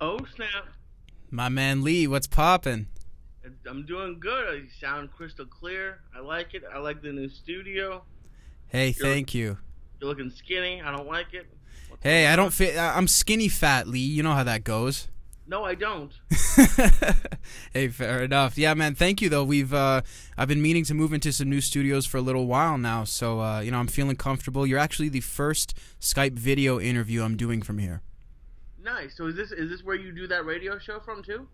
Oh snap! My man Lee, what's popping? I'm doing good. You sound crystal clear. I like it. I like the new studio. Hey, thank you. You're looking skinny. I don't like it. What's Hey, I don't fit. I'm skinny fat, Lee. You know how that goes. No, I don't. hey, fair enough. Yeah, man. Thank you though. We've uh, I've been meaning to move into some new studios for a little while now, so uh, you know I'm feeling comfortable. You're actually the first Skype video interview I'm doing from here. Nice. So is this is this where you do that radio show from too?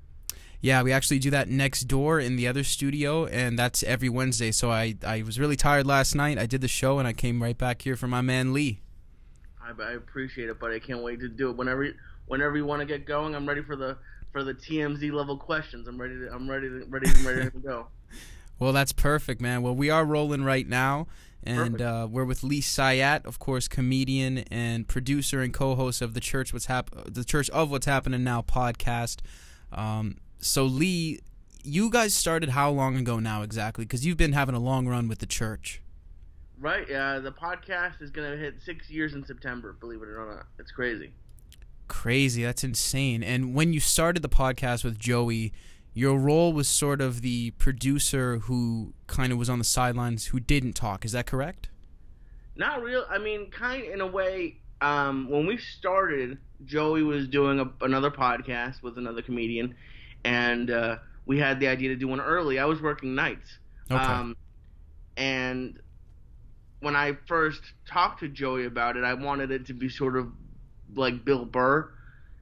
Yeah, we actually do that next door in the other studio, and that's every Wednesday. So I I was really tired last night. I did the show, and I came right back here for my man Lee. I, I appreciate it, but I can't wait to do it. Whenever whenever you want to get going, I'm ready for the for the TMZ level questions. I'm ready to I'm ready to ready ready to go. Well, that's perfect, man. Well, we are rolling right now, and uh, we're with Lee Syatt, of course, comedian and producer and co-host of the Church What's Hap- the Church of What's Happening Now podcast. Um, so, Lee, you guys started how long ago now exactly? Because you've been having a long run with the church. Right. Uh, the podcast is gonna hit six years in September. Believe it or not, it's crazy. Crazy, that's insane. And when you started the podcast with Joey, your role was sort of the producer who kind of was on the sidelines, who didn't talk. Is that correct? Not real. I mean, kind in a way. Um, when we started, Joey was doing a, another podcast with another comedian, and uh, we had the idea to do one early. I was working nights, Okay. um, and when I first talked to Joey about it, I wanted it to be sort of like Bill Burr,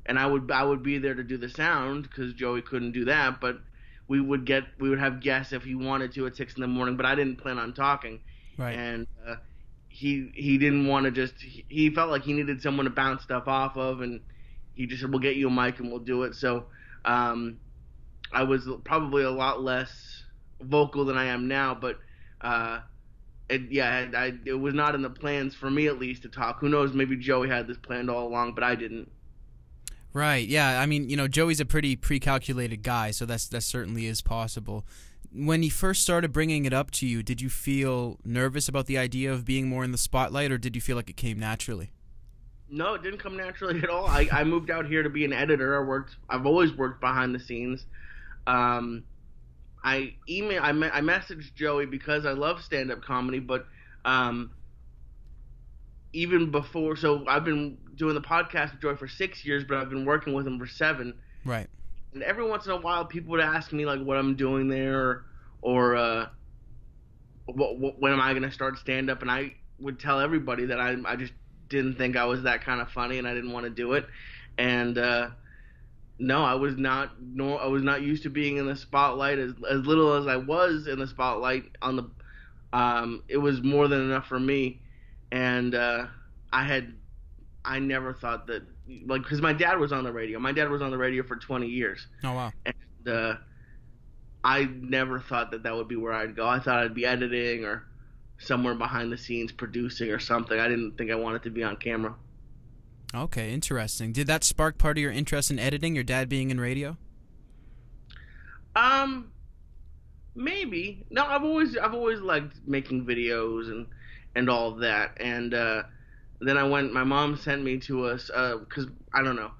and I would I would be there to do the sound because Joey couldn't do that, but we would get we would have guests if he wanted to at six in the morning, but I didn't plan on talking. Right. and uh, he he didn't want to just he, felt like he needed someone to bounce stuff off of and he just said we'll get you a mic and we'll do it. So um, I was probably a lot less vocal than I am now but uh, it, yeah I, I, it was not in the plans for me at least to talk. Who knows? Maybe Joey had this planned all along but I didn't Right. Yeah. I mean, you know, Joey's a pretty pre-calculated guy, so that's that certainly is possible. When he first started bringing it up to you, did you feel nervous about the idea of being more in the spotlight, or did you feel like it came naturally? No, it didn't come naturally at all. I, I moved out here to be an editor. I worked. I've always worked behind the scenes. Um, I email. I, me- I messaged Joey because I love stand up comedy, but um, even before, so I've been doing the podcast with Joey for six years, but I've been working with him for seven. Right. And every once in a while, people would ask me like what I'm doing there, or, or uh, what, what, when am I gonna start stand up? And I would tell everybody that I I just didn't think I was that kind of funny, and I didn't want to do it. And uh, no, I was not. Nor I was not used to being in the spotlight as as little as I was in the spotlight on the. Um, it was more than enough for me, and uh, I had. I never thought that like because my dad was on the radio. My dad was on the radio for 20 years, Oh wow. and uh, I never thought that that would be where I'd go. I thought I'd be editing or somewhere behind the scenes producing or something. I didn't think I wanted to be on camera. Okay. Interesting. Did that spark part of your interest in editing? Your dad being in radio? Um, maybe. No, I've always I've always liked making videos and and all of that. And uh, then I went. My mom sent me to us because I don't know.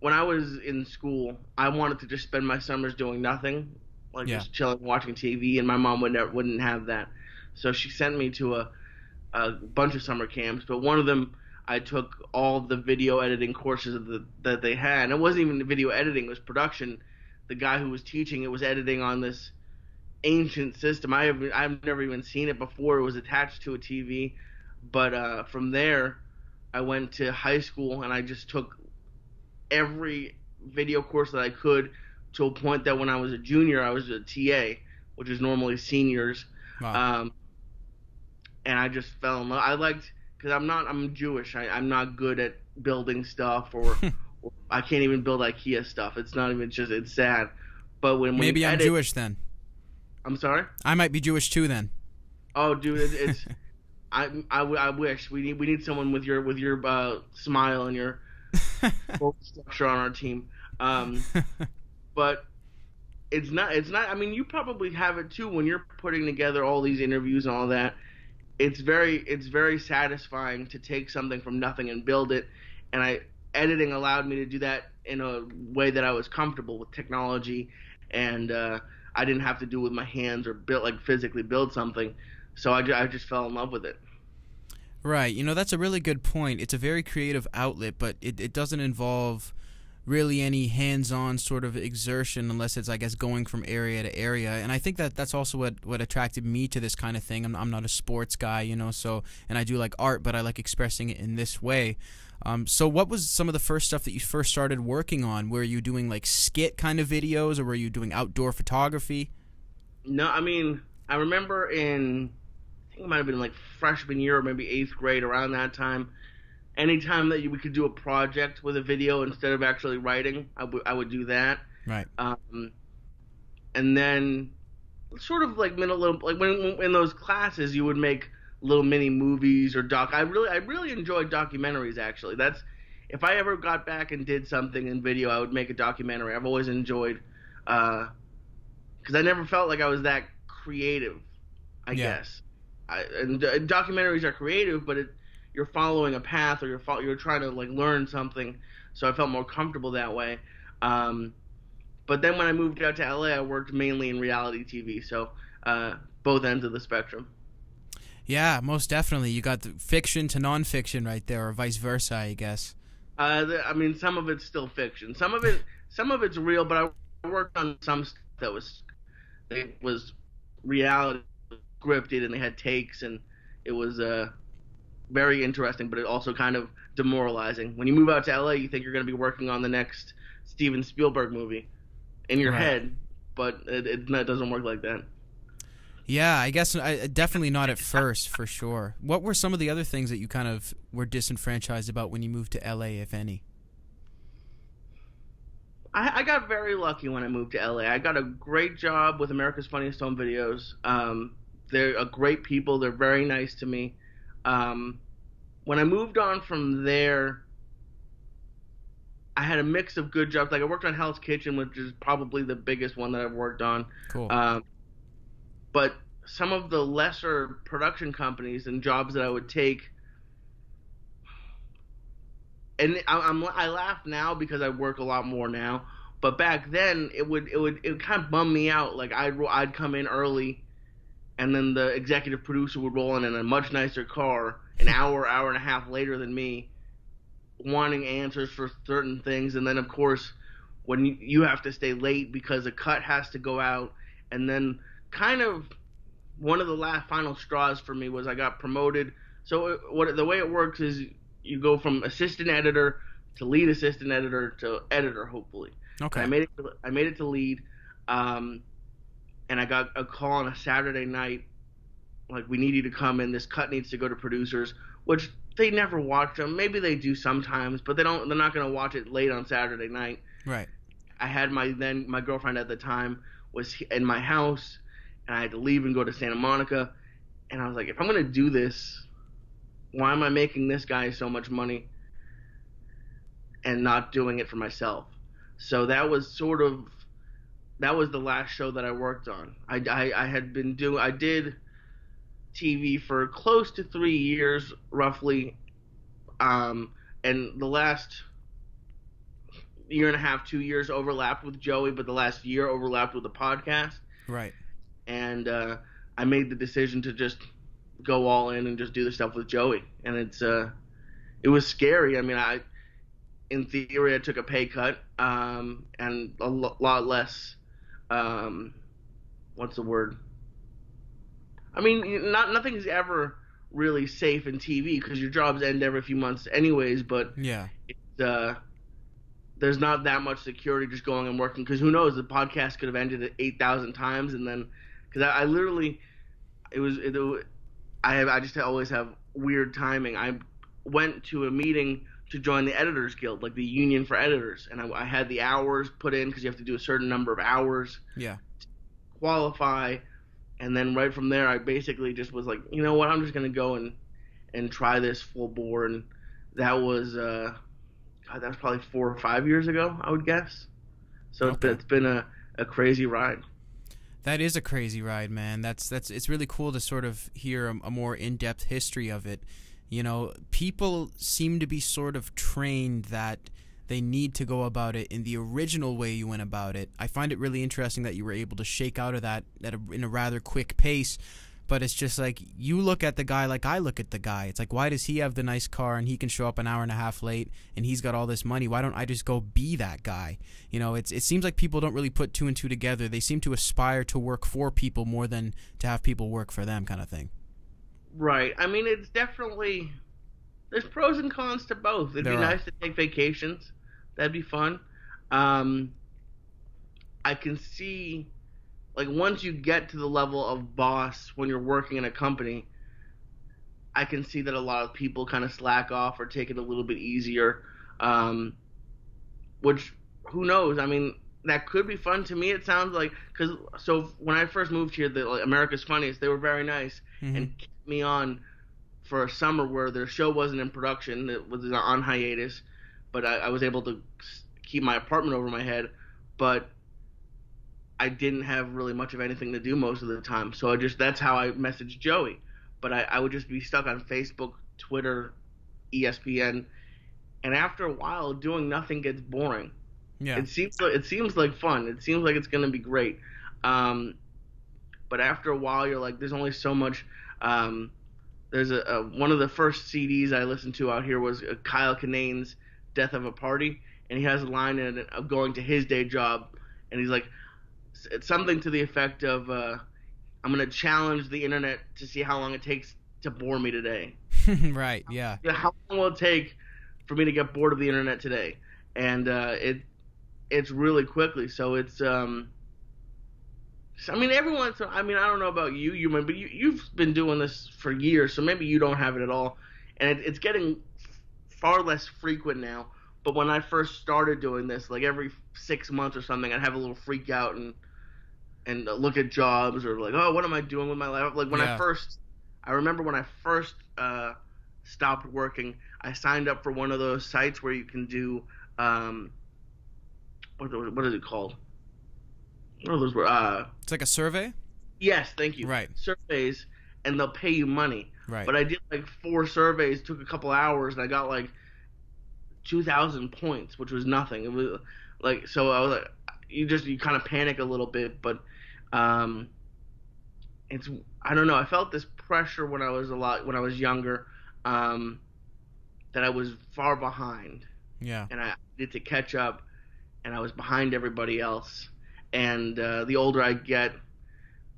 When I was in school, I wanted to just spend my summers doing nothing, like Yeah. just chilling, watching TV, and my mom would never, wouldn't have that. So she sent me to a a bunch of summer camps, but one of them I took all the video editing courses of the, that they had. And it wasn't even video editing; it was production the guy who was teaching it was editing on this ancient system. I have I've never even seen it before. It was attached to a TV, but uh, from there, I went to high school and I just took every video course that I could to a point that when I was a junior, I was a TA, which is normally seniors. Wow. Um, and I just fell in love. I liked because I'm not I'm Jewish. I, I'm not good at building stuff or, or I can't even build IKEA stuff. It's not even just it's sad. But when, Maybe I'm edit, Jewish then. I'm sorry. I might be Jewish too then. Oh, dude, it, it's I wish we need we need someone with your with your uh, smile and your structure on our team. Um, but it's not it's not. I mean, you probably have it too when you're putting together all these interviews and all that. It's very it's very satisfying to take something from nothing and build it. And I editing allowed me to do that in a way that I was comfortable with technology, and uh, I didn't have to do with my hands or build like physically build something. So I, I just fell in love with it. Right. You know, that's a really good point. It's a very creative outlet, but it, it doesn't involve really any hands-on sort of exertion unless it's I guess going from area to area. And I think that that's also what what attracted me to this kind of thing. I'm, I'm not a sports guy you know so and I do like art but I like expressing it in this way. Um, so what was some of the first stuff that you first started working on? Were you doing like skit kind of videos or were you doing outdoor photography? No I mean I remember in I think it might have been like freshman year or maybe eighth grade around that time anytime that we could do a project with a video instead of actually writing, I, w- I would do that. Right. Um, and then sort of like middle little like when in those classes you would make little mini movies or doc. I really I really enjoyed documentaries actually. That's if I ever got back and did something in video, I would make a documentary. I've always enjoyed because uh, I never felt like I was that creative. I yeah. guess. I, and, and documentaries are creative, but it you're following a path or you're fo- you're trying to like learn something. So I felt more comfortable that way. Um, but then when I moved out to LA, I worked mainly in reality TV. So uh, both ends of the spectrum. Yeah, most definitely. You got the fiction to nonfiction right there, or vice versa, I guess. Uh, the, I mean, some of it's still fiction. Some of it, some of it's real. But I worked on some stuff that was, it was reality scripted, and they had takes, and it was uh, very interesting, but it also kind of demoralizing. When you move out to LA, you think you're going to be working on the next Steven Spielberg movie in your right. head, but it, it, it, doesn't work like that. Yeah, I guess I, definitely not at first, for sure. What were some of the other things that you kind of were disenfranchised about when you moved to LA, if any? I, I got very lucky when I moved to LA. I got a great job with America's Funniest Home Videos. Um, they're a great people. They're very nice to me. Um, when I moved on from there, I had a mix of good jobs. Like I worked on Hell's Kitchen, which is probably the biggest one that I've worked on. Cool. Um, but some of the lesser production companies and jobs that I would take, and I, I'm I laugh now because I work a lot more now. But back then, it would it would it would kind of bum me out. Like I'd I'd come in early and then the executive producer would roll in in a much nicer car an hour, hour and a half later than me, wanting answers for certain things, and then of course when you have to stay late because a cut has to go out, and then kind of one of the last final straws for me was I got promoted. So what the way it works is you go from assistant editor to lead assistant editor to editor, hopefully. Okay. I made it. To, I made it to lead. Um, and I got a call on a Saturday night, like we need you to come in. This cut needs to go to producers, which they never watch them. Maybe they do sometimes, but they don't. They're not going to watch it late on Saturday night. Right. I had my then my girlfriend at the time was in my house, and I had to leave and go to Santa Monica, and I was like, if I'm going to do this, why am I making this guy so much money and not doing it for myself? So that was sort of that was the last show that I worked on. I, I, I had been doing I did TV for close to three years roughly, um, and the last year and a half, two years overlapped with Joey, but the last year overlapped with the podcast. Right. And uh, I made the decision to just go all in and just do the stuff with Joey, and it's uh, it was scary. I mean, I in theory I took a pay cut, um, and a lot less um, what's the word? I mean, not nothing's ever really safe in TV because your jobs end every few months, anyways. But yeah, it's, uh, there's not that much security just going and working because who knows? The podcast could have ended eight thousand times, and then because I, I, literally, it was, it, it, I have I just always have weird timing. I went to a meeting to join the editors guild like the union for editors. And i, I had the hours put in because you have to do a certain number of hours yeah. qualify. And then right from there i basically just was like you know what? I'm just going to go and and try this full bore. And that was uh God, that was probably four or five years ago i would guess. So okay. it's been a, a crazy ride. That is a crazy ride man. That's that's it's really cool to sort of hear a, a more in-depth history of it you know, people seem to be sort of trained that they need to go about it in the original way you went about it. I find it really interesting that you were able to shake out of that at a, in a rather quick pace. But it's just like you look at the guy like I look at the guy. It's like why does he have the nice car and he can show up an hour and a half late and he's got all this money? Why don't I just go be that guy? You know, it's it seems like people don't really put two and two together. They seem to aspire to work for people more than to have people work for them, kind of thing. Right. I mean, it's definitely there's pros and cons to both. It'd There be are. nice to take vacations. That'd be fun. Um, I can see, like, once you get to the level of boss when you're working in a company, I can see that a lot of people kind of slack off or take it a little bit easier. Um, which, who knows? I mean, that could be fun to me. It sounds like because so when I first moved here, the like, America's Funniest, they were very nice Mhm. and me on for a summer where their show wasn't in production. It was on hiatus, but I, I was able to keep my apartment over my head. But I didn't have really much of anything to do most of the time, so I just that's how I messaged Joey. But I, I would just be stuck on Facebook, Twitter, ESPN, and after a while, doing nothing gets boring. yeah. It seems like, it seems like fun. It seems like it's gonna be great. Um, but after a while, you're like, there's only so much. Um, there's a, a one of the first CDs I listened to out here was uh, Kyle Kinane's "Death of a Party," and he has a line in it of going to his day job, and he's like, it's something to the effect of, uh, "I'm gonna challenge the internet to see how long it takes to bore me today." right. Yeah. Yeah, how long will it take for me to get bored of the internet today? And uh, it it's really quickly. So it's um. So, I mean, everyone's. I mean, I don't know about you, you, but you you've been doing this for years, so maybe you don't have it at all, and it, it's getting far less frequent now. But when I first started doing this, like every six months or something, I'd have a little freak out and and look at jobs or like, oh, what am I doing with my life? Like when Yeah. I first, I remember when I first uh, stopped working, I signed up for one of those sites where you can do, um, what what is it called? What those? were- Uh, It's like a survey. yes, thank you. Right. Surveys, and they'll pay you money. Right. But I did like four surveys, took a couple hours, and I got like two thousand points, which was nothing. It was like so I was like, you just you kind of panic a little bit, but um, it's I don't know. I felt this pressure when I was a lot when I was younger, um, that I was far behind, yeah. and I needed to catch up, and I was behind everybody else. And uh, the older I get,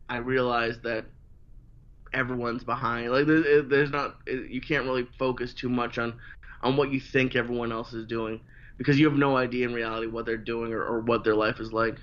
I realize that everyone's behind. Like there, there's not you can't really focus too much on on what you think everyone else is doing because you have no idea in reality what they're doing or, or what their life is like.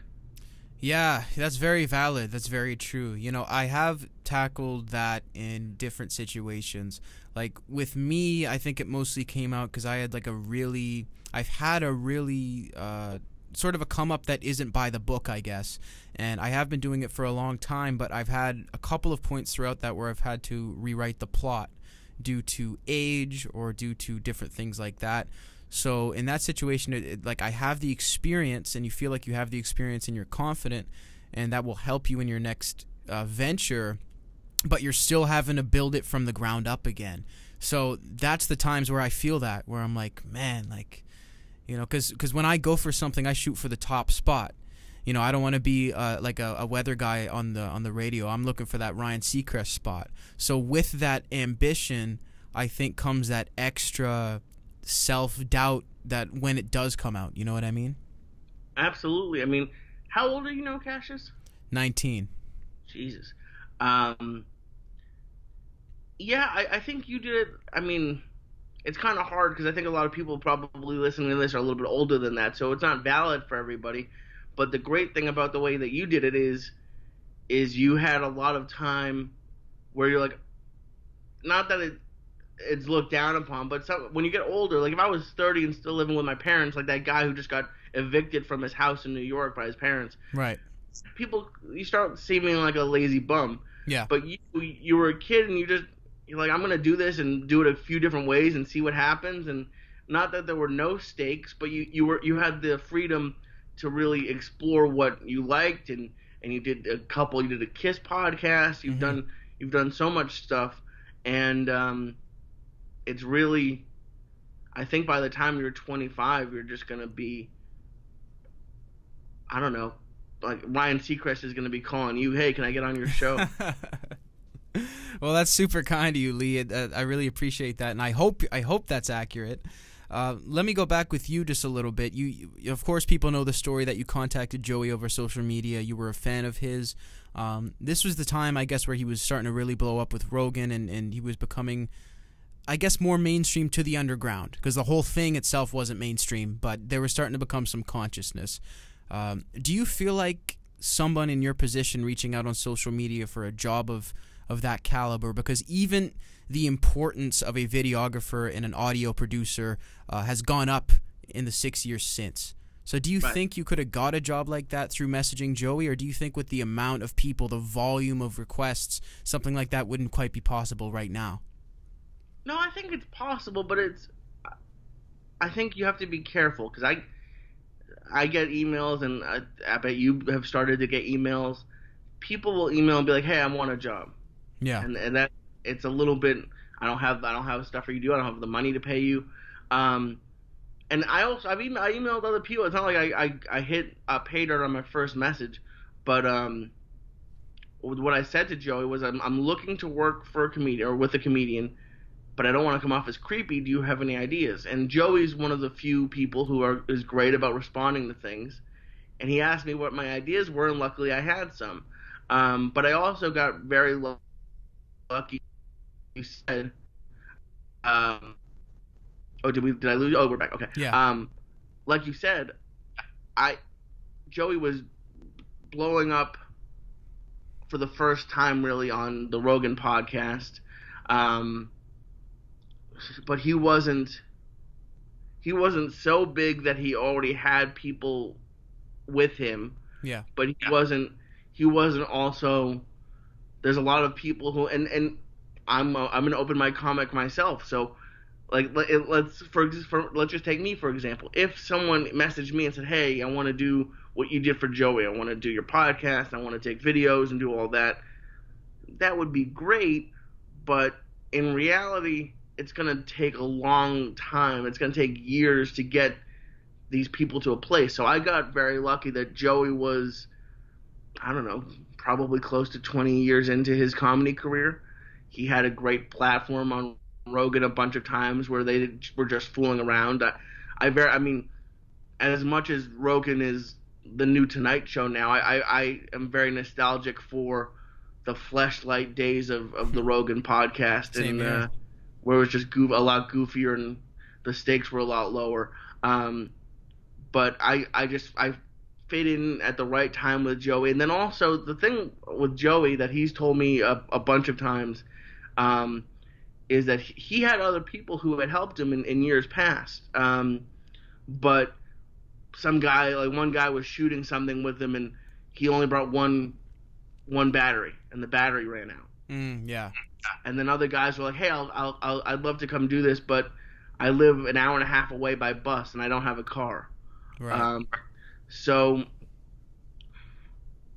Yeah, that's very valid. That's very true. You know, I have tackled that in different situations. Like with me, I think it mostly came out because I had like a really, I've had a really uh, sort of a come up that isn't by the book, I guess. And I have been doing it for a long time, but I've had a couple of points throughout that where I've had to rewrite the plot due to age or due to different things like that. So in that situation, it, it, like I have the experience, and you feel like you have the experience, and you're confident, and that will help you in your next uh, venture. But you're still having to build it from the ground up again. So that's the times where I feel that, where I'm like, man, like, you know, because because when I go for something, I shoot for the top spot. You know, I don't want to be uh, like a, a weather guy on the on the radio. I'm looking for that Ryan Seacrest spot. So with that ambition, I think comes that extra self doubt that when it does come out, you know what I mean? Absolutely. I mean, how old are you now, Cassius? 19. Jesus. Um, yeah, I, I think you did it. I mean, it's kind of hard because I think a lot of people probably listening to this are a little bit older than that, so it's not valid for everybody. But the great thing about the way that you did it is, is you had a lot of time where you're like, not that it it's looked down upon, but some, when you get older, like if I was 30 and still living with my parents, like that guy who just got evicted from his house in New York by his parents, Right. people you start seeming like a lazy bum. Yeah. But you you were a kid and you just you're like I'm gonna do this and do it a few different ways and see what happens and not that there were no stakes, but you you were you had the freedom to really explore what you liked and and you did a couple you did a Kiss podcast you've Mhm. done you've done so much stuff and um, it's really I think by the time you're 25, you're just gonna be, I don't know, like Ryan Seacrest is gonna be calling you, hey, can I get on your show? well, that's super kind of you, Lee. Uh, I really appreciate that, and I hope I hope that's accurate. Uh, let me go back with you just a little bit. You, you, of course, people know the story that you contacted Joey over social media. You were a fan of his. Um, this was the time, I guess, where he was starting to really blow up with Rogan, and, and he was becoming, I guess, more mainstream to the underground because the whole thing itself wasn't mainstream, but there was starting to become some consciousness. Um, do you feel like someone in your position reaching out on social media for a job of of that caliber? Because even the importance of a videographer and an audio producer uh, has gone up in the six years since. So, do you right. think you could have got a job like that through messaging Joey, or do you think with the amount of people, the volume of requests, something like that wouldn't quite be possible right now? No, I think it's possible, but it's. I think you have to be careful because I, I get emails, and I, I bet you have started to get emails. People will email and be like, "Hey, I want a job." Yeah. And and that it's a little bit. I don't have I don't have stuff for you to do. I don't have the money to pay you. Um, and I also I've emailed, I emailed other people. It's not like I I, I hit a pay dirt on my first message, but um, what I said to Joey was I'm I'm looking to work for a comedian or with a comedian, but I don't want to come off as creepy. Do you have any ideas? And Joey's one of the few people who are is great about responding to things, and he asked me what my ideas were, and luckily I had some. Um, but I also got very lucky you said. Um, oh, did we? Did I lose? Oh, we're back. Okay. Yeah. Um, like you said, I Joey was blowing up for the first time really on the Rogan podcast. Um, but he wasn't he wasn't so big that he already had people with him. Yeah. But he wasn't he wasn't also there's a lot of people who and and I'm a, I'm an open mic comic myself, so like let, us for, for let's just take me for example. If someone messaged me and said, "Hey, I want to do what you did for Joey. I want to do your podcast. I want to take videos and do all that," that would be great. But in reality, it's gonna take a long time. It's gonna take years to get these people to a place. So I got very lucky that Joey was, I don't know, probably close to 20 years into his comedy career he had a great platform on Rogan a bunch of times where they were just fooling around. I, I very, I mean, as much as Rogan is the new Tonight Show now, I, I, I am very nostalgic for the fleshlight days of, of the Rogan podcast, Same and uh, where it was just goof, a lot goofier and the stakes were a lot lower. Um, but I, I just I fit in at the right time with Joey, and then also the thing with Joey that he's told me a, a bunch of times um, is that he had other people who had helped him in, in years past. Um, but some guy, like one guy, was shooting something with him, and he only brought one one battery, and the battery ran out. Mm, yeah. And then other guys were like, "Hey, I'll, I'll, I'll, I'd love to come do this, but I live an hour and a half away by bus, and I don't have a car." Right. Um, so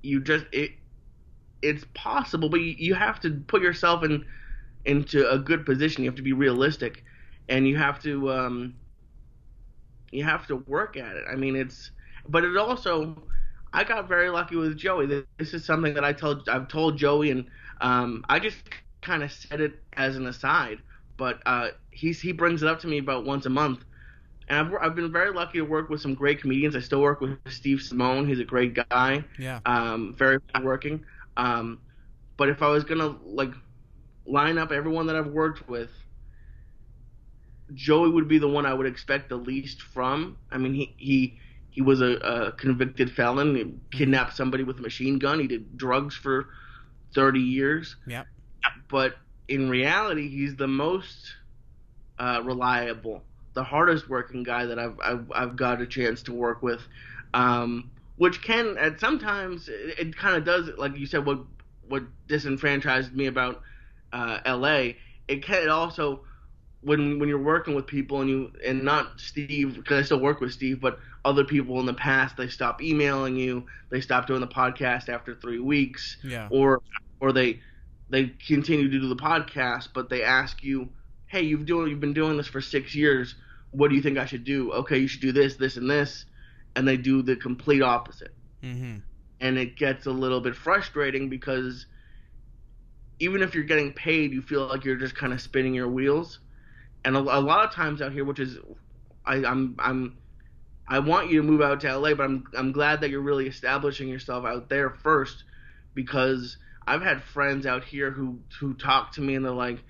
you just it it's possible, but you, you have to put yourself in into a good position. You have to be realistic, and you have to um, you have to work at it. I mean, it's but it also I got very lucky with Joey. This is something that I told I've told Joey, and um, I just kind of said it as an aside, but uh, he's he brings it up to me about once a month. And I've, I've been very lucky to work with some great comedians. I still work with Steve Simeone. He's a great guy. Yeah. Um, very working. Um, but if I was gonna like line up everyone that I've worked with, Joey would be the one I would expect the least from. I mean, he he he was a, a convicted felon. He kidnapped somebody with a machine gun. He did drugs for thirty years. Yeah. But in reality, he's the most uh, reliable, the hardest working guy that I've I've, I've got a chance to work with. Um, which can at sometimes it, it kind of does like you said what what disenfranchised me about uh, L.A. It can it also when when you're working with people and you and not Steve because I still work with Steve, but other people in the past they stop emailing you, they stop doing the podcast after three weeks, yeah. or or they they continue to do the podcast, but they ask you, hey, you've doing you've been doing this for six years. What do you think I should do? Okay, you should do this, this, and this, and they do the complete opposite. Mm-hmm. And it gets a little bit frustrating because even if you're getting paid, you feel like you're just kind of spinning your wheels. And a, a lot of times out here, which is, I, I'm I'm I want you to move out to LA, but I'm I'm glad that you're really establishing yourself out there first, because I've had friends out here who who talk to me and they're like,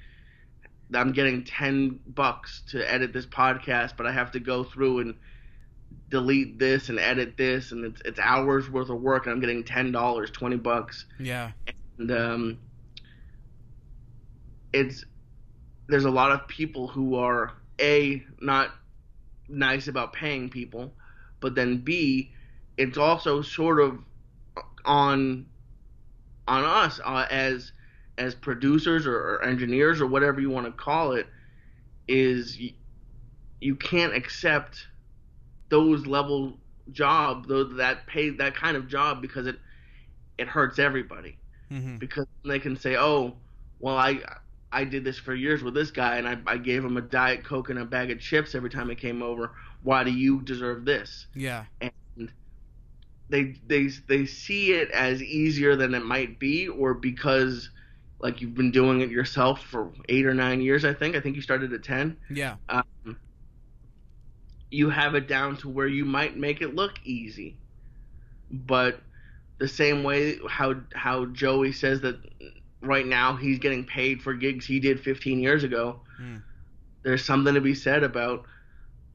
I'm getting ten bucks to edit this podcast, but I have to go through and delete this and edit this, and it's it's hours worth of work, and I'm getting ten dollars, twenty bucks, Yeah. and um, it's there's a lot of people who are a not nice about paying people, but then b it's also sort of on on us uh, as as producers or, or engineers or whatever you want to call it is you, you can't accept those level job those that pay that kind of job because it it hurts everybody Mm-hmm. because they can say, "Oh, well, I I did this for years with this guy, and I, I gave him a diet coke and a bag of chips every time he came over. Why do you deserve this?" Yeah. And they they they see it as easier than it might be, or because like you've been doing it yourself for eight or nine years. I think I think you started at ten. Yeah. Um, you have it down to where you might make it look easy, but the same way how how Joey says that right now he's getting paid for gigs he did 15 years ago. Mm. There's something to be said about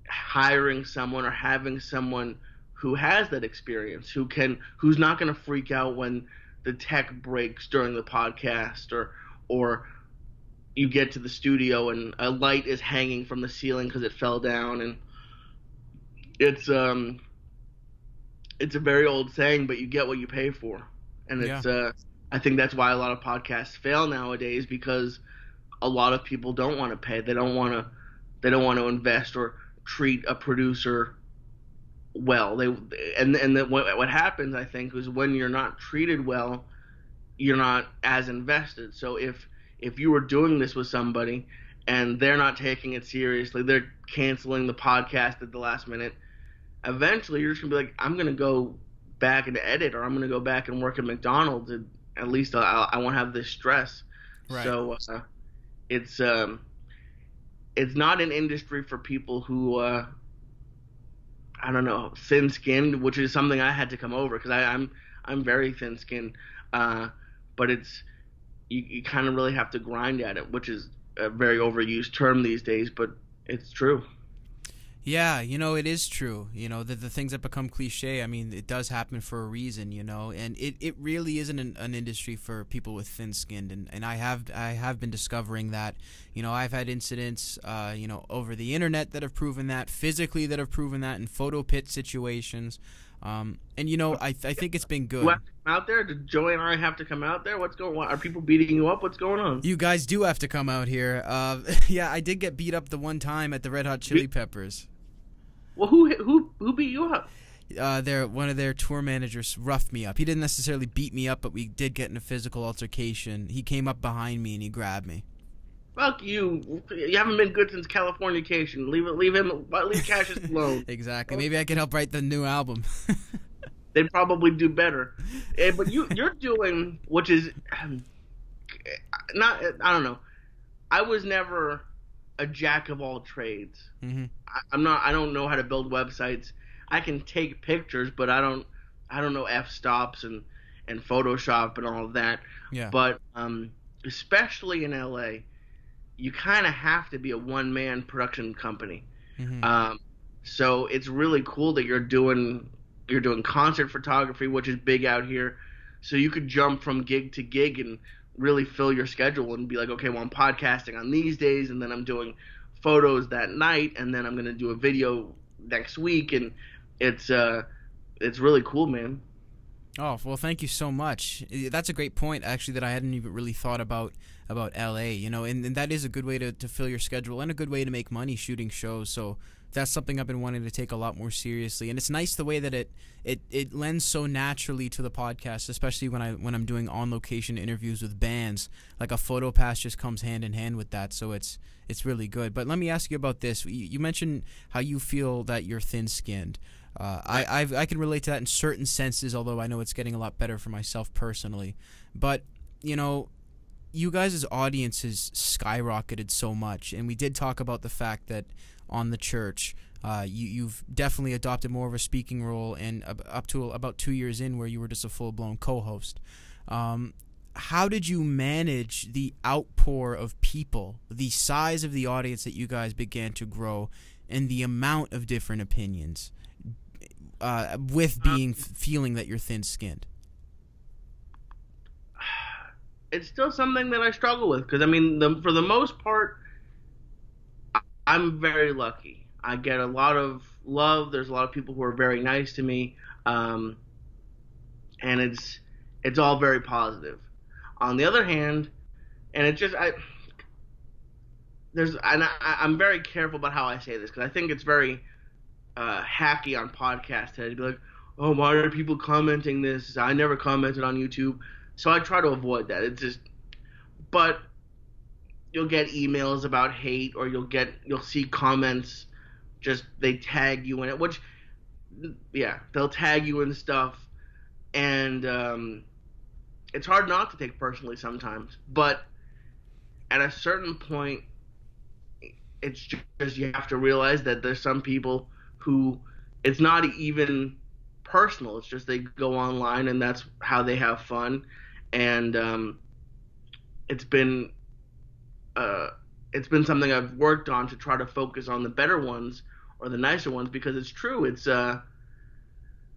hiring someone or having someone who has that experience, who can who's not going to freak out when the tech breaks during the podcast or or you get to the studio and a light is hanging from the ceiling because it fell down. And it's um it's a very old saying but you get what you pay for. And it's uh i think that's why a lot of podcasts fail nowadays because a lot of people don't want to pay. They don't want to they don't want to invest or treat a producer well they and and then what, what happens i think is when you're not treated well you're not as invested so if if you were doing this with somebody and they're not taking it seriously they're canceling the podcast at the last minute eventually you're just gonna be like i'm gonna go back and edit or i'm gonna go back and work at mcdonald's and at least i, I won't have this stress Right. so uh, it's um it's not an industry for people who uh I don't know thin skinned, which is something I had to come over because I'm I'm very thin skinned, uh, but it's you, you kind of really have to grind at it, which is a very overused term these days, but it's true. Yeah, you know, it is true. You know, the, the things that become cliche, I mean, it does happen for a reason, you know, and it, it really isn't an, an industry for people with thin skinned. And, and I have I have been discovering that, you know, I've had incidents, uh, you know, over the internet that have proven that, physically that have proven that, in photo pit situations. Um, and, you know, I, I think it's been good. Do I have to come out there? Did Joey and I have to come out there? What's going on? Are people beating you up? What's going on? You guys do have to come out here. Uh, yeah, I did get beat up the one time at the Red Hot Chili Peppers. Well, who who who beat you up? uh, their one of their tour managers roughed me up. He didn't necessarily beat me up, but we did get in a physical altercation. He came up behind me and he grabbed me. Fuck you! You haven't been good since Californication. Leave it. Leave him. Leave Cassius alone. exactly. Maybe I could help write the new album. They'd probably do better. Eh, but you you're doing which is not. I don't know. I was never a jack of all trades. hmm I, I'm not. I don't know how to build websites. I can take pictures, but I don't. I don't know f stops and and Photoshop and all of that. Yeah. But um, especially in LA, you kind of have to be a one man production company. hmm Um, so it's really cool that you're doing you're doing concert photography, which is big out here. So you could jump from gig to gig and really fill your schedule and be like, okay, well I'm podcasting on these days, and then I'm doing photos that night, and then I'm gonna do a video next week, and it's uh it's really cool, man. Oh well, thank you so much. That's a great point, actually, that I hadn't even really thought about about LA, you know, and, and that is a good way to, to fill your schedule and a good way to make money shooting shows. So that's something I've been wanting to take a lot more seriously. And it's nice the way that it it, it lends so naturally to the podcast, especially when I when I'm doing on location interviews with bands. Like a photo pass just comes hand in hand with that, so it's it's really good. But let me ask you about this. You, you mentioned how you feel that you're thin skinned. Uh, I I've, I can relate to that in certain senses, although I know it's getting a lot better for myself personally. But you know, you guys' audience has skyrocketed so much, and we did talk about the fact that on the church, uh, you, you've definitely adopted more of a speaking role, and up to about two years in, where you were just a full blown co-host. Um, how did you manage the outpour of people, the size of the audience that you guys began to grow, and the amount of different opinions, uh, with being feeling that you're thin-skinned? it's still something that I struggle with because I mean, the, for the most part, I'm very lucky. I get a lot of love. There's a lot of people who are very nice to me, um, and it's it's all very positive. On the other hand, and it just I there's and I, I'm very careful about how I say this because I think it's very uh, hacky on podcast to be like, oh, why are people commenting this? I never commented on YouTube. So I try to avoid that. It's just, but you'll get emails about hate, or you'll get you'll see comments, just they tag you in it, which, yeah, they'll tag you in stuff, and um, it's hard not to take personally sometimes. But at a certain point, it's just you have to realize that there's some people who it's not even personal. It's just they go online and that's how they have fun and um, it's been uh, it's been something I've worked on to try to focus on the better ones or the nicer ones because it's true. It's uh,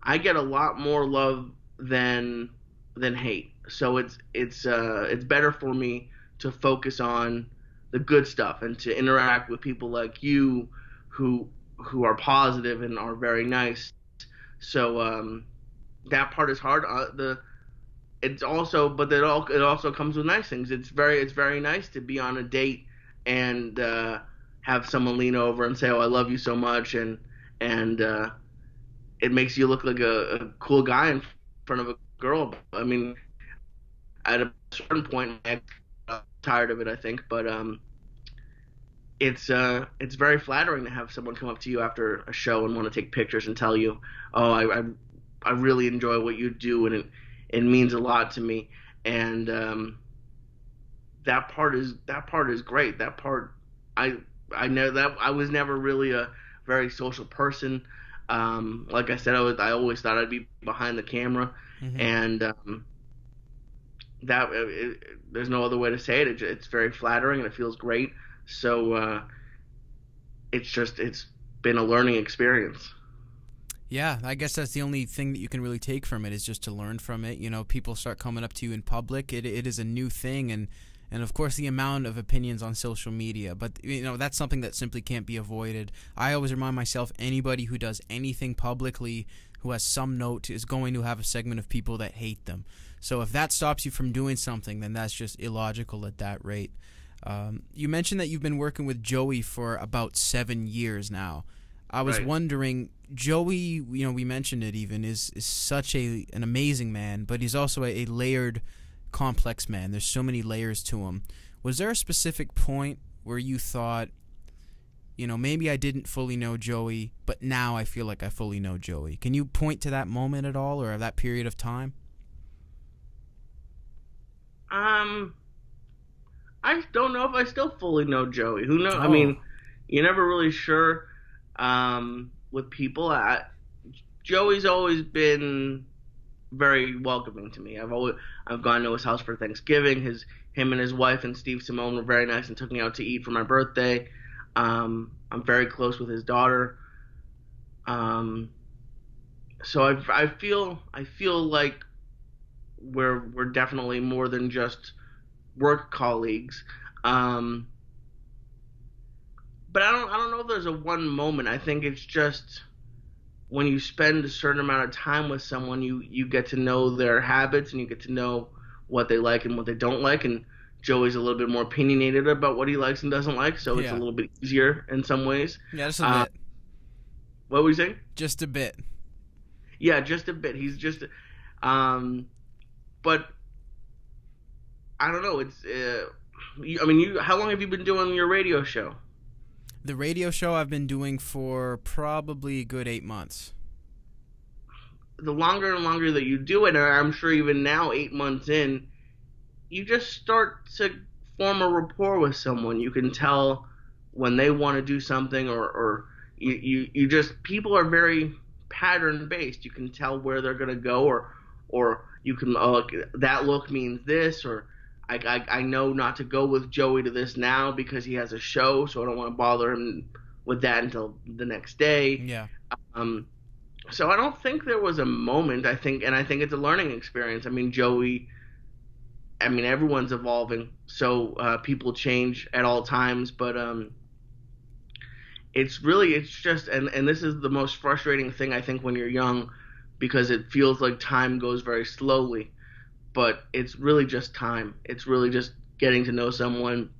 I get a lot more love than than hate, so it's it's uh, it's better for me to focus on the good stuff and to interact with people like you who who are positive and are very nice. So um, that part is hard. Uh, the it's also but it all it also comes with nice things. It's very it's very nice to be on a date and uh, have someone lean over and say, "Oh, I love you so much," and and uh, it makes you look like a, a cool guy in front of a girl. I mean, at a certain point, I got tired of it, I think, but um, it's uh, it's very flattering to have someone come up to you after a show and want to take pictures and tell you, "Oh, I, I, I really enjoy what you do," and it it means a lot to me, and um, that part is that part is great. That part, I I know that I was never really a very social person. Um, like I said, I was I always thought I'd be behind the camera, mm-hmm. and um, that it, it, there's no other way to say it. it. It's very flattering and it feels great. So uh, it's just it's been a learning experience. Yeah, I guess that's the only thing that you can really take from it is just to learn from it. You know, people start coming up to you in public. It it is a new thing, and and of course the amount of opinions on social media. But you know that's something that simply can't be avoided. I always remind myself anybody who does anything publicly who has some note is going to have a segment of people that hate them. So if that stops you from doing something, then that's just illogical at that rate. Um, you mentioned that you've been working with Joey for about seven years now. I was right. wondering, Joey, you know, we mentioned it even is is such a an amazing man, but he's also a, a layered, complex man. There's so many layers to him. Was there a specific point where you thought, you know, maybe I didn't fully know Joey, but now I feel like I fully know Joey? Can you point to that moment at all, or that period of time? Um, I don't know if I still fully know Joey. Who knows? Oh. I mean, you're never really sure um, with people. I, Joey's always been very welcoming to me. I've always I've gone to his house for Thanksgiving. His him and his wife and Steve Simeone were very nice and took me out to eat for my birthday. Um, I'm very close with his daughter. Um, so I, I feel I feel like we're we're definitely more than just work colleagues. Um, but I don't I don't know if there's a one moment. I think it's just when you spend a certain amount of time with someone, you you get to know their habits and you get to know what they like and what they don't like. And Joey's a little bit more opinionated about what he likes and doesn't like, so it's Yeah. a little bit easier in some ways. Yeah, just a Uh, bit. What were you saying? Just a bit. Yeah, just a bit. He's just, um, but I don't know. It's, uh, you, I mean, you. How long have you been doing your radio show? The radio show I've been doing for probably a good eight months. The longer and longer that you do it, I'm sure even now, eight months in, you just start to form a rapport with someone. You can tell when they want to do something, or, or you, you, you just people are very pattern based. You can tell where they're gonna go, or or you can oh, look that look means this, or I, I I know not to go with Joey to this now because he has a show, so I don't want to bother him with that until the next day. Yeah. Um, so I don't think there was a moment. I think, and I think it's a learning experience. I mean, Joey. I mean, everyone's evolving, so uh, people change at all times. But um, it's really, it's just, and and this is the most frustrating thing I think when you're young, because it feels like time goes very slowly. But it's really just time. It's really just getting to know someone,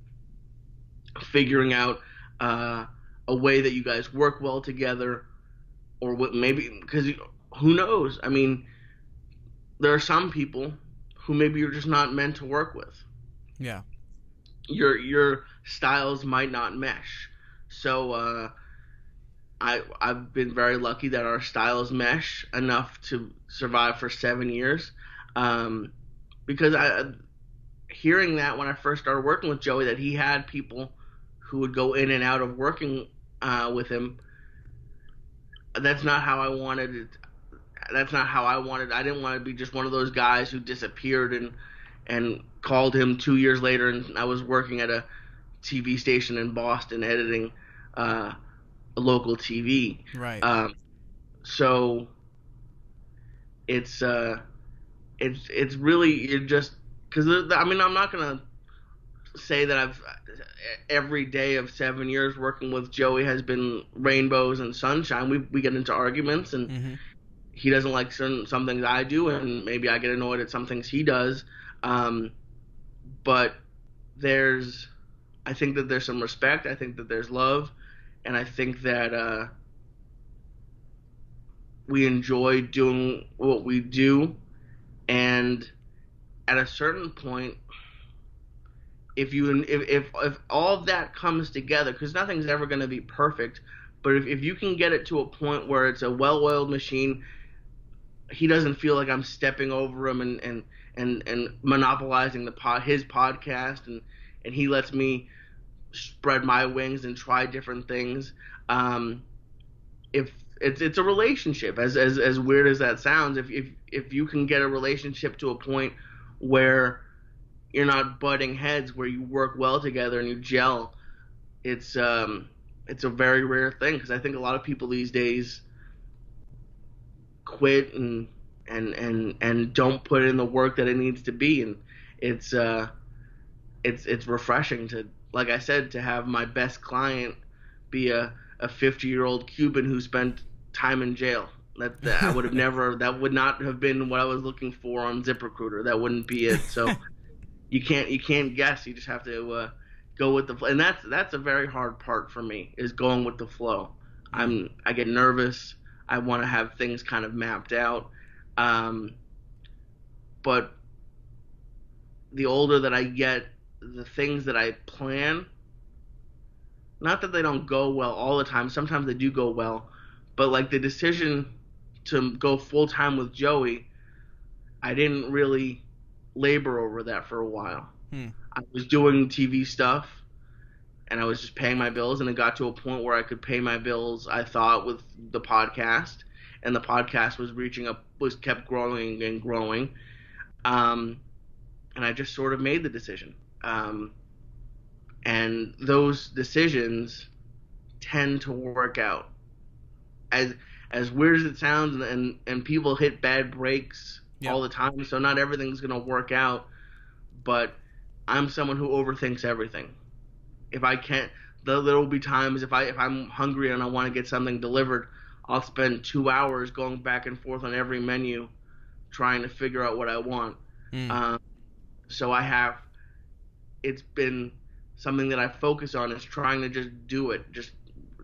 figuring out uh, a way that you guys work well together or what maybe because who knows? I mean, there are some people who maybe you're just not meant to work with. Yeah. Your your styles might not mesh. So uh, I I've been very lucky that our styles mesh enough to survive for seven years. Um, because I hearing that when I first started working with Joey that he had people who would go in and out of working uh, with him that's not how I wanted it. That's not how I wanted. I didn't want to be just one of those guys who disappeared and and called him two years later, and I was working at a TV station in Boston editing uh, a local TV. Right. Um, so it's uh, it's it's really it just because I mean I'm not gonna say that I've every day of seven years working with Joey has been rainbows and sunshine. We we get into arguments and hmm he doesn't like certain some things I do and maybe I get annoyed at some things he does. Um, but there's I think that there's some respect. I think that there's love, and I think that uh, we enjoy doing what we do, and at a certain point, if you if if, if all that comes together, because nothing's ever going to be perfect, but if, if you can get it to a point where it's a well-oiled machine, he doesn't feel like I'm stepping over him and and and, and monopolizing the pod his podcast and and he lets me spread my wings and try different things. Um, if it's it's a relationship, as as as weird as that sounds, if if if you can get a relationship to a point where you're not butting heads, where you work well together and you gel, it's um it's a very rare thing because I think a lot of people these days quit and and and and don't put in the work that it needs to be. And it's uh it's it's refreshing to like I said to have my best client be a a 50 year old Cuban who spent time in jail that, that I would have never that would not have been what I was looking for on ZipRecruiter. That wouldn't be it. So you can't you can't guess. You just have to uh, go with the flow and that's that's a very hard part for me is going with the flow. I'm I get nervous. I want to have things kind of mapped out. Um, but the older that I get, the things that I plan, not that they don't go well all the time, sometimes they do go well, but like the decision to go full time with Joey, I didn't really labor over that for a while. Hmm. I was doing TV stuff and I was just paying my bills, and it got to a point where I could pay my bills. I thought with the podcast, and the podcast was reaching up, was kept growing and growing, um, and I just sort of made the decision. Um, and those decisions tend to work out. As as weird as it sounds, and and, people hit bad breaks Yeah. all the time, so not everything's gonna work out. But I'm someone who overthinks everything if I can't, there there will be times if I if I'm hungry and I want to get something delivered, I'll spend two hours going back and forth on every menu, trying to figure out what I want. Mm. Um, so I have, it's been something that I focus on is trying to just do it. Just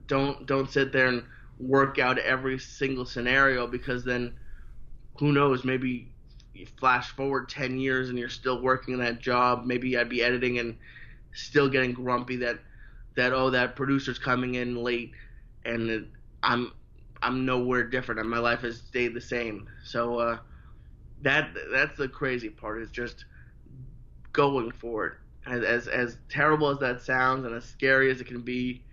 don't don't sit there and work out every single scenario because then who knows maybe you flash forward 10 years and you're still working that job. Maybe I'd be editing and still getting grumpy that that oh that producer's coming in late and I'm I'm nowhere different and my life has stayed the same. So uh, that that's the crazy part is just going for it. As, as as terrible as that sounds and as scary as it can be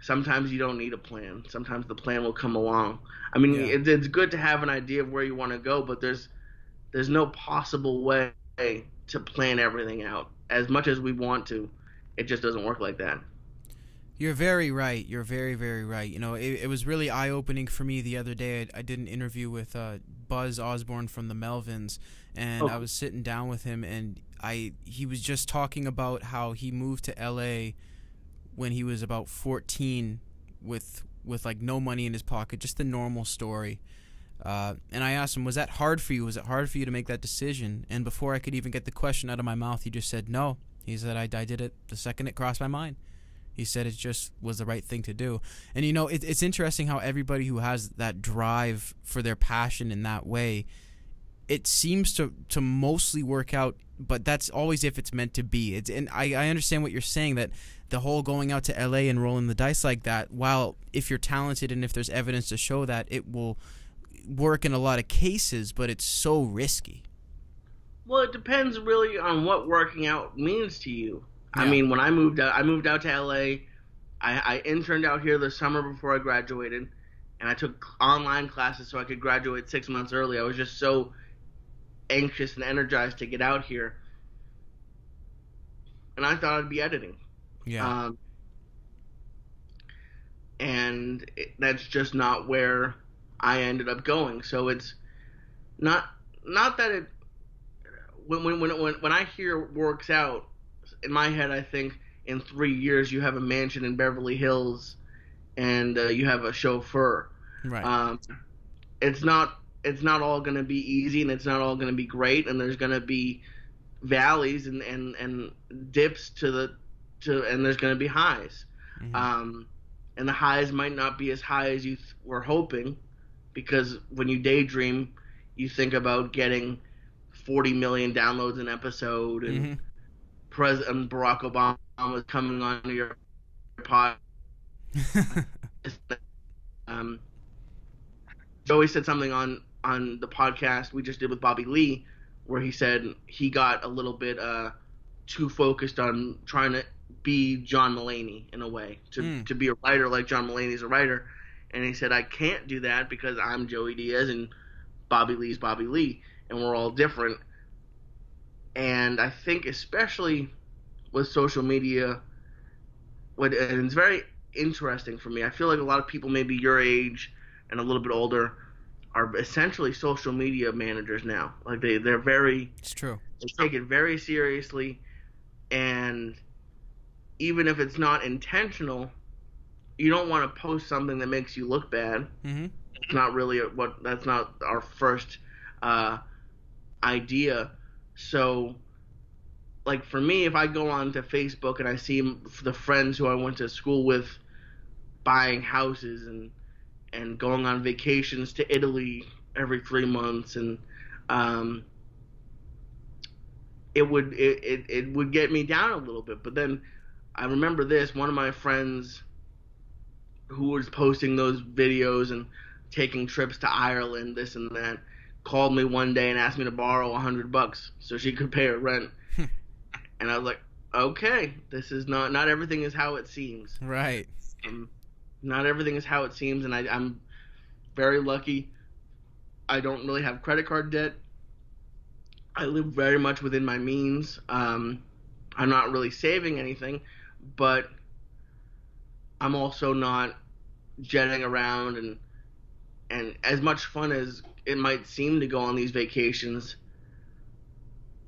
sometimes you don't need a plan. Sometimes the plan will come along. I mean, Yeah. it, it's good to have an idea of where you want to go, but there's there's no possible way to plan everything out. As much as we want to, it just doesn't work like that. You're very right. You're very, very right. You know, it, it was really eye opening for me the other day. I, I did an interview with uh, Buzz Osborne from the Melvins, and Oh. I was sitting down with him, and I he was just talking about how he moved to L.A. when he was about 14, with with like no money in his pocket, just the normal story. Uh, and I asked him, "Was that hard for you? Was it hard for you to make that decision?" And before I could even get the question out of my mouth, he just said, "No." He said, "I, I did it the second it crossed my mind." He said it just was the right thing to do. And you know, it, it's interesting how everybody who has that drive for their passion in that way, it seems to to mostly work out. But that's always if it's meant to be. It's and I, I understand what you're saying that the whole going out to LA and rolling the dice like that. While if you're talented and if there's evidence to show that, it will work in a lot of cases. But it's so risky. Well, it depends really on what working out means to you. I mean, when I moved out, I moved out to LA. I, I interned out here the summer before I graduated, and I took online classes so I could graduate six months early. I was just so anxious and energized to get out here, and I thought I'd be editing. Yeah. Um, and it, that's just not where I ended up going. So it's not not that it when when when when, when I hear works out in my head, I think in three years you have a mansion in Beverly Hills and uh, you have a chauffeur. right. Um, it's not it's not all going to be easy and it's not all going to be great and there's going to be valleys and, and, and dips to the to and there's going to be highs. Mhm. Um, and the highs might not be as high as you th- were hoping because when you daydream, you think about getting 40 million downloads an episode and Mhm. President Barack Obama was coming on your pod. Um, Joey said something on on the podcast we just did with Bobby Lee, where he said he got a little bit uh, too focused on trying to be John Mulaney in a way, to Mm. to be a writer like John Mulaney's a writer, and he said I can't do that because I'm Joey Diaz and Bobby Lee's Bobby Lee, and we're all different. And I think especially with social media, what and it's very interesting for me. I feel like a lot of people maybe your age and a little bit older are essentially social media managers now. Like they they're very it's true. they take it very seriously and even if it's not intentional, you don't want to post something that makes you look bad. hmm It's not really what that's not our first uh, idea. So, like for me, if I go on to Facebook and I see the friends who I went to school with buying houses and and going on vacations to Italy every three months, and um, it would it, it, it would get me down a little bit. But then I remember this one of my friends who was posting those videos and taking trips to Ireland, this and that, called me one day and asked me to borrow a hundred bucks so she could pay her rent. and I was like, okay, this is not not everything is how it seems. Right. Um, not everything is how it seems, and I, I'm very lucky. I don't really have credit card debt. I live very much within my means. Um, I'm not really saving anything, but I'm also not jetting around and and as much fun as it might seem to go on these vacations.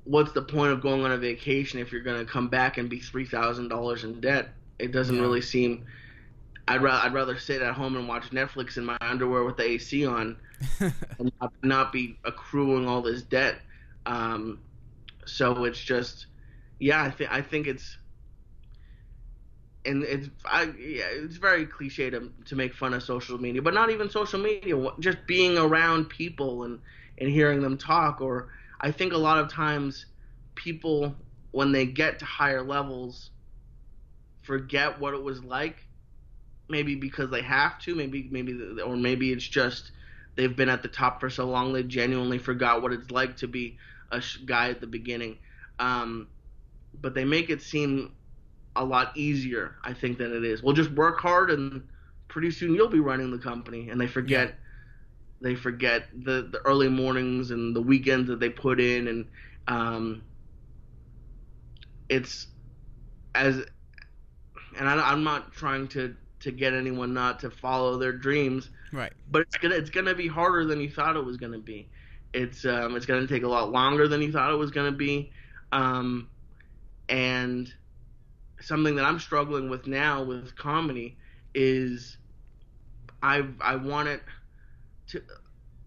What's the point of going on a vacation if you're going to come back and be three thousand dollars in debt? It doesn't Yeah. really seem. I'd rather I'd rather sit at home and watch Netflix in my underwear with the AC on and not, not be accruing all this debt. Um, so it's just yeah, I think I think it's and it's I yeah, it's very cliche to to make fun of social media, but not even social media. Just being around people and and hearing them talk, or I think a lot of times people when they get to higher levels forget what it was like maybe because they have to maybe maybe or maybe it's just they've been at the top for so long they genuinely forgot what it's like to be a guy at the beginning. Um, but they make it seem a lot easier i think than it is. Well just work hard and pretty soon you'll be running the company. And they forget yeah. they forget the the early mornings and the weekends that they put in. And um, it's as and I, I'm not trying to to get anyone not to follow their dreams. Right. But it's gonna it's gonna be harder than you thought it was gonna be. It's um it's gonna take a lot longer than you thought it was gonna be. Um, and something that I'm struggling with now with comedy is I I want it to.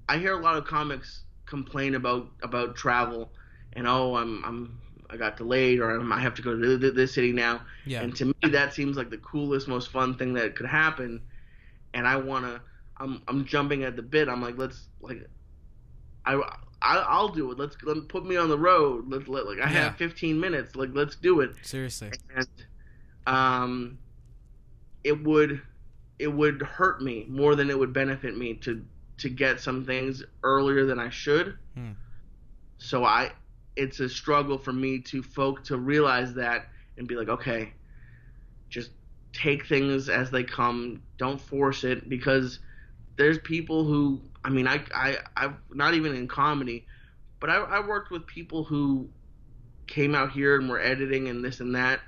I hear a lot of comics complain about about travel and oh I'm I'm I got delayed or I have to go to this city now. Yeah. And to me, that seems like the coolest, most fun thing that could happen. And I wanna, I'm, I'm jumping at the bit. I'm like, let's like, I, I will do it. Let's let, put me on the road. Let's let like I yeah. have 15 minutes. Like let's do it. Seriously. And um, it would, it would hurt me more than it would benefit me to to get some things earlier than I should. Hmm. So I it's a struggle for me to folk to realize that and be like, okay, just take things as they come. Don't force it because there's people who I mean I I I've not even in comedy, but I, I worked with people who came out here and were editing and this and that,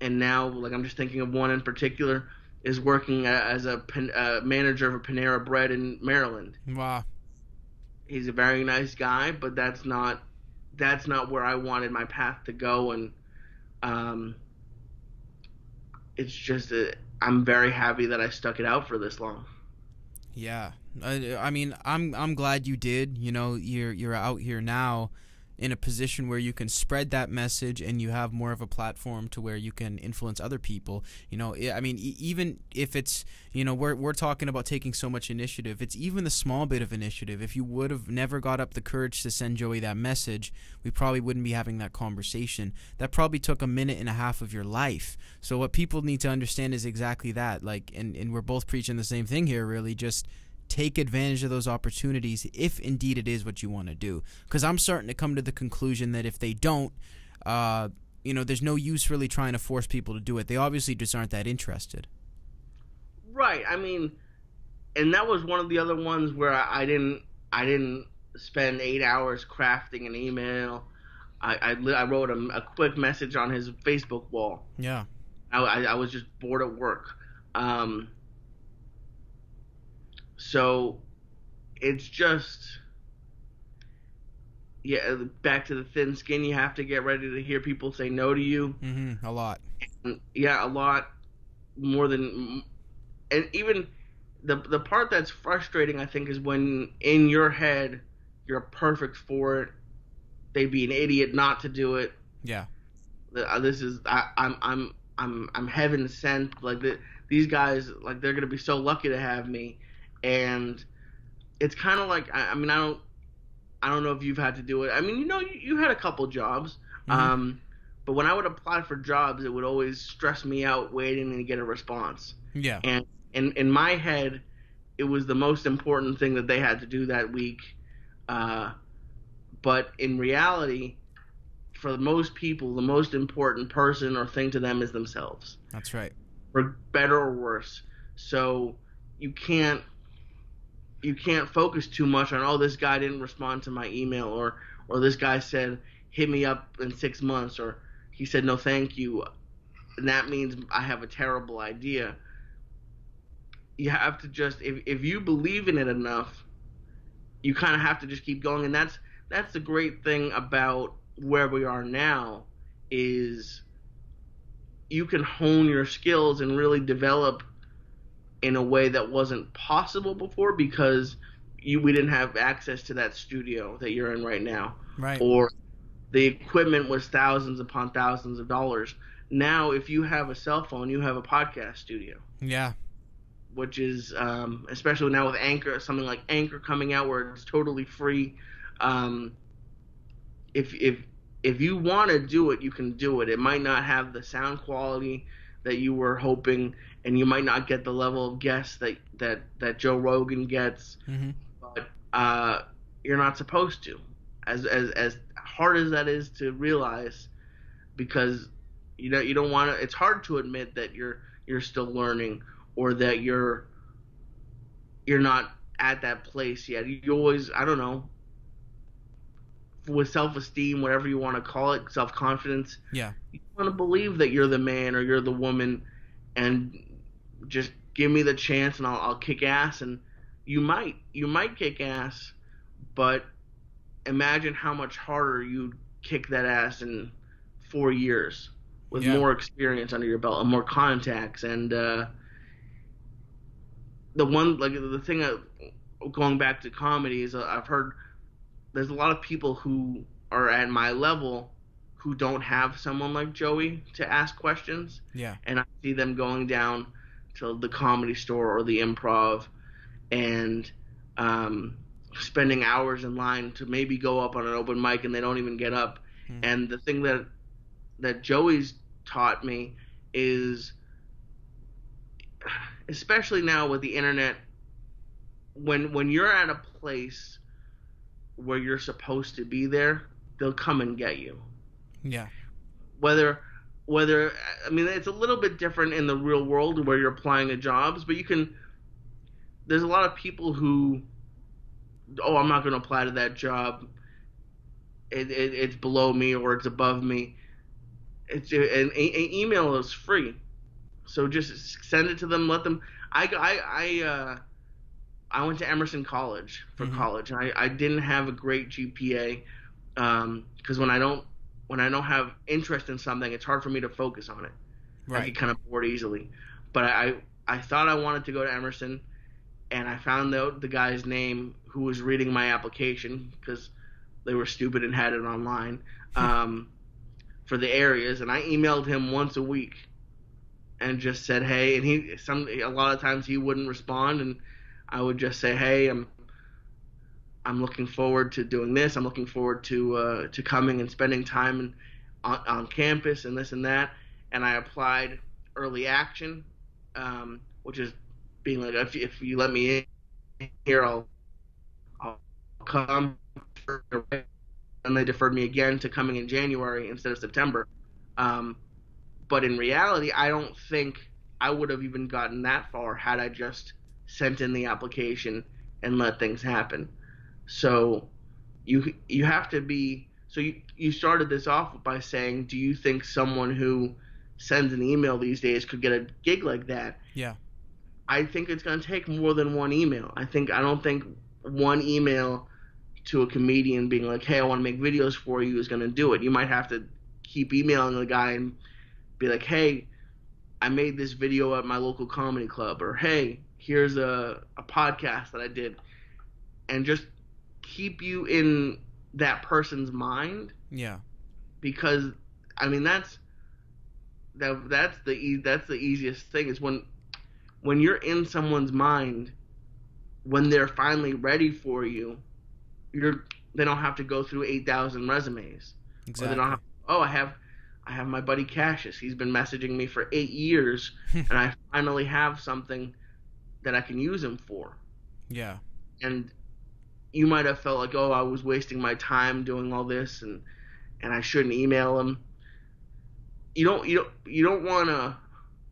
and now like I'm just thinking of one in particular is working as a uh, manager of a Panera Bread in Maryland. Wow. He's a very nice guy, but that's not that's not where I wanted my path to go, and um, it's just a, I'm very happy that I stuck it out for this long. Yeah, I, I mean, I'm I'm glad you did. You know, you're you're out here now in a position where you can spread that message and you have more of a platform to where you can influence other people. You know i mean even if it's you know we're, we're talking about taking so much initiative it's even the small bit of initiative. If you would have never got up the courage to send joey that message we probably wouldn't be having that conversation. That probably took a minute and a half of your life. So what people need to understand is exactly that. Like and, and we're both preaching the same thing here really just take advantage of those opportunities if indeed it is what you want to do. Because I'm starting to come to the conclusion that if they don't, uh, you know, there's no use really trying to force people to do it. They obviously just aren't that interested. Right. I mean, and that was one of the other ones where I, I didn't, I didn't spend eight hours crafting an email. I, I, I wrote a, a, quick message on his Facebook wall. Yeah. I, I, I was just bored at work. Um, so it's just yeah, back to the thin skin. You have to get ready to hear people say no to you. Mm-hmm, a lot. And, yeah, a lot more than, and even the the part that's frustrating, I think, is when in your head you're perfect for it. They'd be an idiot not to do it. Yeah. Uh, this is I, I'm I'm I'm I'm heaven sent. Like the, these guys, like they're gonna be so lucky to have me and it's kind of like I, I, mean I don't I don't know if you've had to do it. I mean you know you, you had a couple jobs, mm-hmm. um, but when I would apply for jobs, it would always stress me out waiting to get a response. Yeah. And in in my head, it was the most important thing that they had to do that week. Uh, but in reality, for most people, the most important person or thing to them is themselves. That's right. For better or worse. So you can't you can't focus too much on oh this guy didn't respond to my email or or this guy said hit me up in six months or he said no thank you and that means I have a terrible idea. You have to just if if you believe in it enough, you kind of have to just keep going and that's that's the great thing about where we are now is you can hone your skills and really develop in a way that wasn't possible before because you we didn't have access to that studio that you're in right now. Right. Or the equipment was thousands upon thousands of dollars. Now, if you have a cell phone, you have a podcast studio. Yeah. Which is, um, especially now with Anchor, something like Anchor coming out where it's totally free. Um, if if if you want to do it, you can do it. It might not have the sound quality that you were hoping, and you might not get the level of guests that that that Joe Rogan gets. Mm-hmm. But uh, you're not supposed to. As as as hard as that is to realize, because you know you don't want to. It's hard to admit that you're you're still learning or that you're you're not at that place yet. You always I don't know with self esteem, whatever you want to call it, self confidence. Yeah. You want to believe that you're the man or you're the woman, and just give me the chance and I'll, I'll kick ass. And you might, you might kick ass, but imagine how much harder you'd kick that ass in four years with Yeah. more experience under your belt and more contacts and uh, the one like the thing that going back to comedy is uh, I've heard there's a lot of people who are at my level who don't have someone like Joey to ask questions Yeah. and I see them going down to the comedy store or the improv and um, spending hours in line to maybe go up on an open mic and they don't even get up. Hmm. And the thing that that Joey's taught me is, especially now with the internet, when when you're at a place where you're supposed to be there, they'll come and get you Yeah. whether whether I mean it's a little bit different in the real world where you're applying to jobs, but you can. There's a lot of people who, oh, I'm not going to apply to that job. It, it, it's below me or it's above me. It's an, an email is free, so just send it to them. Let them. I I I uh, I went to Emerson College for Mhm. college, and I I didn't have a great GPA because when I don't when I don't have interest in something, it's hard for me to focus on it. I get kind of bored easily. But I I thought I wanted to go to Emerson, and I found out the guy's name who was reading my application because they were stupid and had it online um, for the areas, and I emailed him once a week and just said hey, and he some a lot of times he wouldn't respond, and I would just say hey, I'm I'm looking forward to doing this. I'm looking forward to uh, to coming and spending time in, on, on campus and this and that. And I applied early action, um, which is being like, if, if you let me in here, I'll I'll come. And they deferred me again to coming in January instead of September. Um, but in reality, I don't think I would have even gotten that far had I just sent in the application and let things happen. So you you have to be so you you started this off by saying do you think someone who sends an email these days could get a gig like that? Yeah. I think it's going to take more than one email. I think I don't think one email to a comedian being like, "Hey, I want to make videos for you" is going to do it. You might have to keep emailing the guy and be like, "Hey, I made this video at my local comedy club," or "Hey, here's a a podcast that I did," and just keep you in that person's mind Yeah. because I mean that's that that's the e- that's the easiest thing is when when you're in someone's mind when they're finally ready for you you're they don't have to go through 8000 resumes or Exactly. they don't have oh I have I have my buddy Cassius he's been messaging me for 8 years and I finally have something that I can use him for yeah. and you might have felt like, oh, I was wasting my time doing all this, and and I shouldn't email him. You don't you don't you don't want to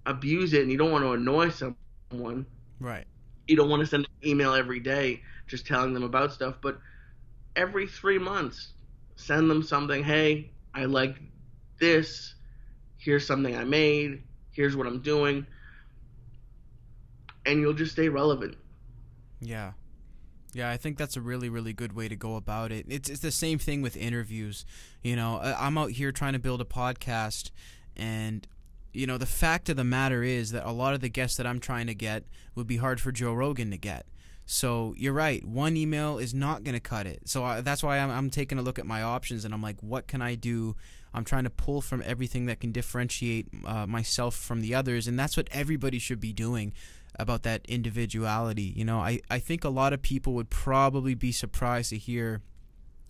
abuse it, and you don't want to annoy someone. Right. You don't want to send an email every day just telling them about stuff, but every three months, send them something. Hey, I like this. Here's something I made. Here's what I'm doing, and you'll just stay relevant. Yeah. Yeah, I think that's a really, really good way to go about it. It's it's the same thing with interviews. You know, I'm out here trying to build a podcast, and you know, the fact of the matter is that a lot of the guests that I'm trying to get would be hard for Joe Rogan to get. So you're right. One email is not going to cut it. So I, that's why I'm, I'm taking a look at my options and I'm like, what can I do? I'm trying to pull from everything that can differentiate uh, myself from the others, and that's what everybody should be doing about that individuality. You know, I, I think a lot of people would probably be surprised to hear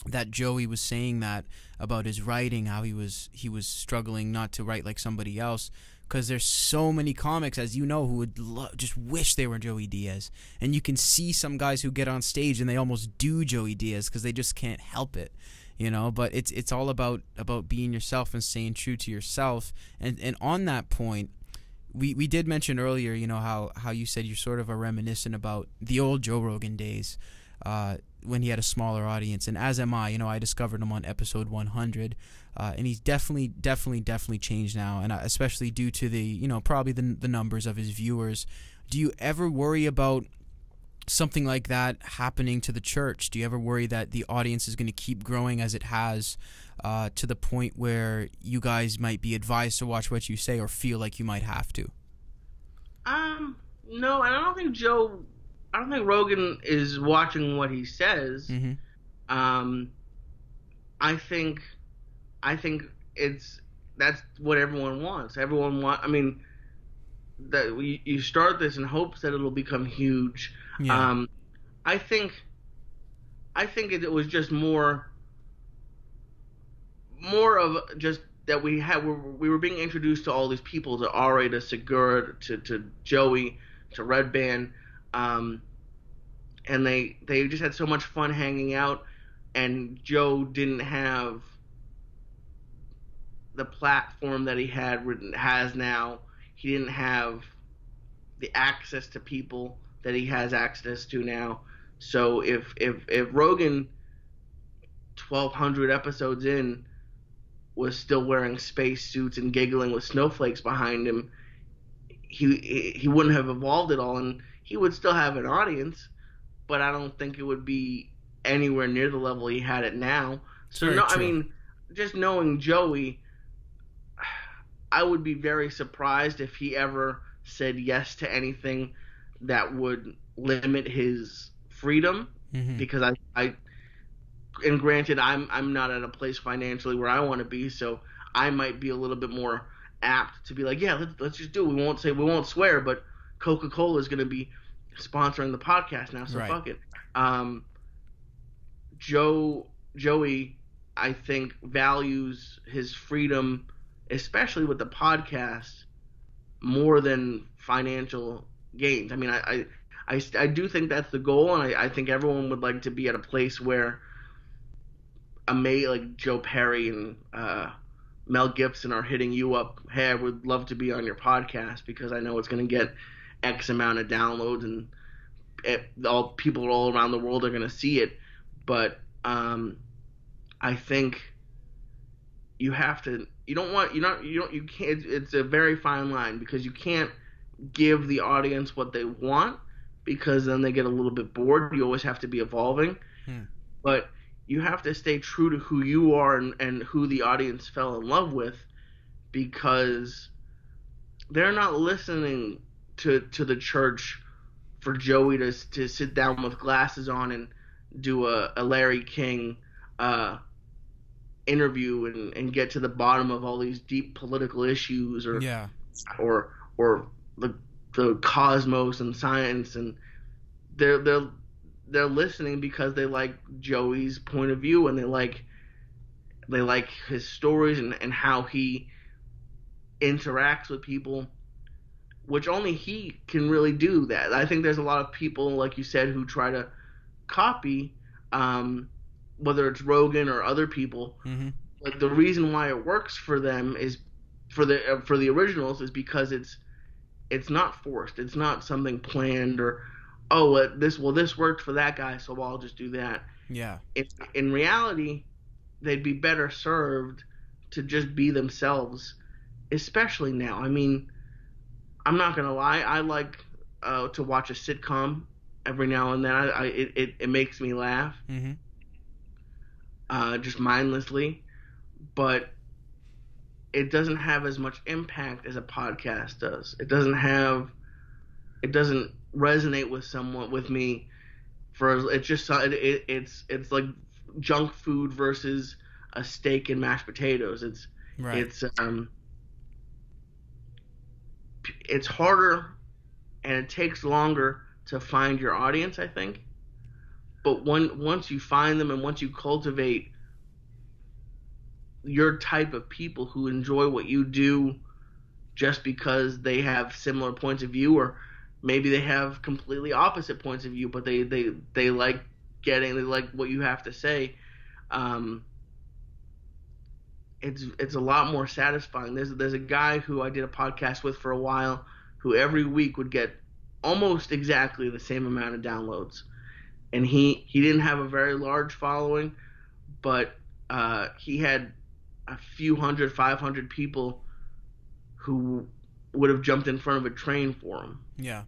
that Joey was saying that about his writing, how he was he was struggling not to write like somebody else because there's so many comics as you know who would lo- just wish they were Joey Diaz, and you can see some guys who get on stage and they almost do Joey Diaz because they just can't help it, you know. But it's it's all about about being yourself and staying true to yourself, and and on that point. We, we did mention earlier, you know, how, how you said you're sort of a reminiscent about the old Joe Rogan days. Uh, when he had a smaller audience, and as am I. You know, I discovered him on episode 100, uh, and he's definitely, definitely, definitely changed now, and uh, especially due to the, you know, probably the the numbers of his viewers. Do you ever worry about something like that happening to the church? Do you ever worry that the audience is going to keep growing as it has? Uh, to the point where you guys might be advised to watch what you say or feel like you might have to? Um, no, and I don't think Joe I don't think Rogan is watching what he says. Mm-hmm. Um, I think, I think it's that's what everyone wants. Everyone want. I mean, that we, you start this in hopes that it'll become huge. Yeah. Um, I think, I think it, it was just more, more of just that we had we were being introduced to all these people to Ari to Segura to to Joey to Redban um, and they they just had so much fun hanging out. And Joe didn't have the platform that he had has now. He didn't have the access to people that he has access to now. So if if if Rogan, twelve hundred episodes in, was still wearing space suits and giggling with snowflakes behind him, he he wouldn't have evolved at all, and he would still have an audience, but I don't think it would be anywhere near the level he had it now. So Very no, true. I mean, just knowing Joey, I would be very surprised if he ever said yes to anything that would limit his freedom Mhm. because I, I and granted I'm I'm not at a place financially where I want to be, so I might be a little bit more apt to be like, yeah, let's let's just do it. We won't say we won't swear, but Coca Cola is going to be sponsoring the podcast now, so Right. fuck it. Um, Joe Joey, I think values his freedom, especially with the podcast, more than financial gains. I mean, I, I, I, I do think that's the goal, and I, I think everyone would like to be at a place where a May like Joe Perry and uh, Mel Gibson are hitting you up. Hey, I would love to be on your podcast because I know it's going to get X amount of downloads and it, all people all around the world are going to see it. But um, I think you have to. You don't want. You not. You don't. You can't. It's a very fine line because you can't give the audience what they want because then they get a little bit bored. You always have to be evolving. Hmm. But you have to stay true to who you are and, and who the audience fell in love with because they're not listening to to the church for Joey to to sit down with glasses on and do a, a Larry King uh, interview and, and get to the bottom of all these deep political issues or Yeah. or or the the cosmos and science and they're they're they're listening because they like Joey's point of view and they like they like his stories and, and how he interacts with people which only he can really do that. I think there's a lot of people like you said who try to copy um, whether it's Rogan or other people Mm-hmm. but the reason why it works for them is for the uh, for the originals is because it's it's not forced. It's not something planned or oh uh, this well this worked for that guy so I'll just do that. Yeah. If in reality they'd be better served to just be themselves, especially now. I mean, I'm not gonna lie. I like uh, to watch a sitcom every now and then. I, I it, it it makes me laugh Mm-hmm. uh, just mindlessly, but it doesn't have as much impact as a podcast does. It doesn't have, it doesn't resonate with someone with me For it's just it, it, it's it's like junk food versus a steak and mashed potatoes. It's Right. it's um it's harder and it takes longer to find your audience, I think. But when once you find them and once you cultivate your type of people who enjoy what you do just because they have similar points of view or maybe they have completely opposite points of view but they they they like getting they like what you have to say. Um it's it's a lot more satisfying. There's there's a guy who I did a podcast with for a while who every week would get almost exactly the same amount of downloads. And he he didn't have a very large following but uh he had a few hundred, five hundred people who would have jumped in front of a train for him yeah.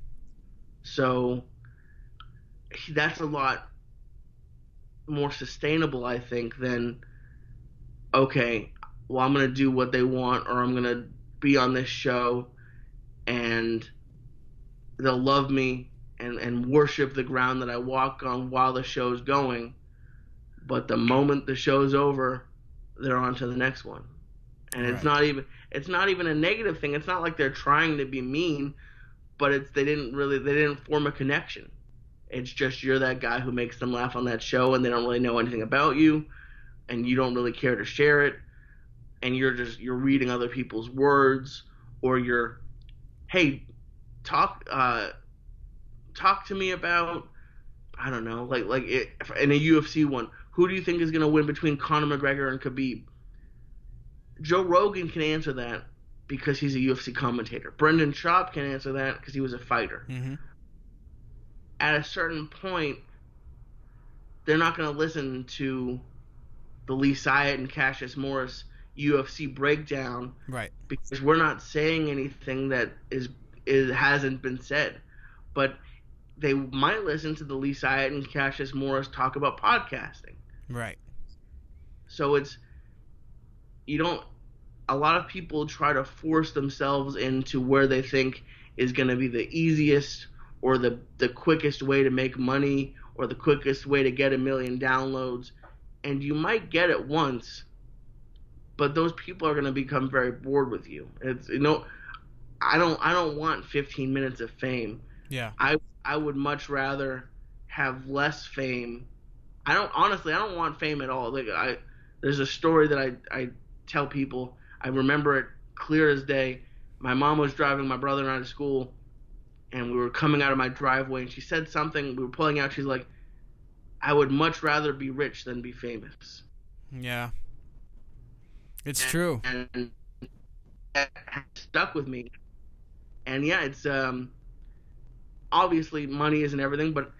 so that's a lot more sustainable, I think, than okay, well, I'm gonna do what they want, or I'm gonna be on this show, and they'll love me and and worship the ground that I walk on while the show's going. But the moment the show's over, they're on to the next one, and it's not even it's not even a negative thing. It's not like they're trying to be mean, but it's they didn't really they didn't form a connection. It's just you're that guy who makes them laugh on that show, and they don't really know anything about you, and you don't really care to share it, and you're just you're reading other people's words, or you're, hey, talk uh, talk to me about, I don't know, like like it, in a UFC one, who do you think is gonna win between Conor McGregor and Khabib? Joe Rogan can answer that because he's a UFC commentator. Brendan Schaub can answer that because he was a fighter Mm-hmm. at a certain point, they're not going to listen to the Lee Syatt and Cassius Morris UFC breakdown Right. because we're not saying anything that is is hasn't been said. But they might listen to the Lee Syatt and Cassius Morris talk about podcasting. Right. So it's you don't a lot of people try to force themselves into where they think is going to be the easiest or the the quickest way to make money or the quickest way to get a million downloads and you might get it once but those people are going to become very bored with you it's you know I don't I don't want 15 minutes of fame Yeah. I I would much rather have less fame. I don't honestly I don't want fame at all. Like I there's a story that I I tell people. I remember it clear as day. My mom was driving my brother and I to school and we were coming out of my driveway and she said something we were pulling out she's like I would much rather be rich than be famous. Yeah. It's true. And that stuck with me. And yeah, it's um obviously money isn't everything, but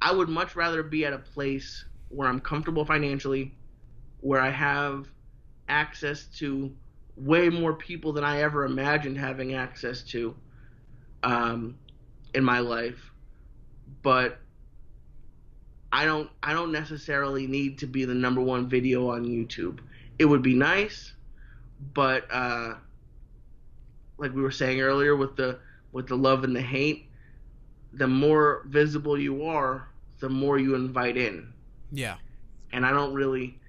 I would much rather be at a place where I'm comfortable financially, where I have access to way more people than I ever imagined having access to um, in my life. But I don't I don't necessarily need to be the number one video on YouTube. It would be nice, but uh, like we were saying earlier with the with the love and the hate, the more visible you are, the more you invite in. Yeah. And I don't really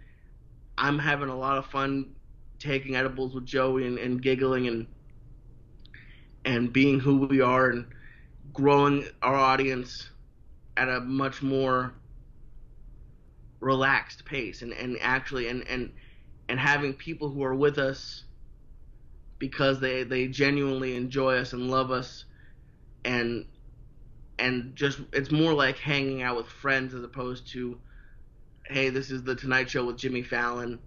I'm having a lot of fun taking edibles with Joey and, and giggling and and being who we are and growing our audience at a much more relaxed pace and, and actually and, and and having people who are with us because they, they genuinely enjoy us and love us and and just it's more like hanging out with friends as opposed to hey this is the tonight show with jimmy fallon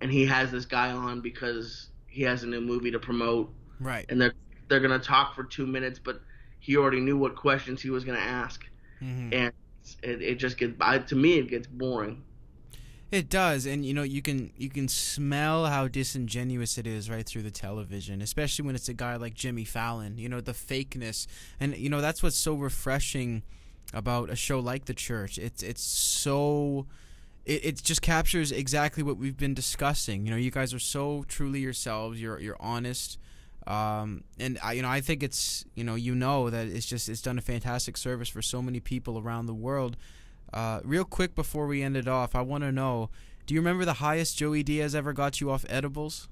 and he has this guy on because he has a new movie to promote Right. and they're they're gonna talk for two minutes but he already knew what questions he was gonna ask hmm and it, it just gets I, to me it gets boring It does, and you know you can you can smell how disingenuous it is right through the television, especially when it's a guy like Jimmy Fallon. You know the fakeness, and you know that's what's so refreshing about a show like The Church. It's it's so it, it just captures exactly what we've been discussing. You know, you guys are so truly yourselves. You're you're honest. Um, and I, you know, I think it's you know, you know that it's just it's done a fantastic service for so many people around the world. Uh, real quick before we end it off, I want to know: Do you remember the highest Joey Diaz ever got you off edibles?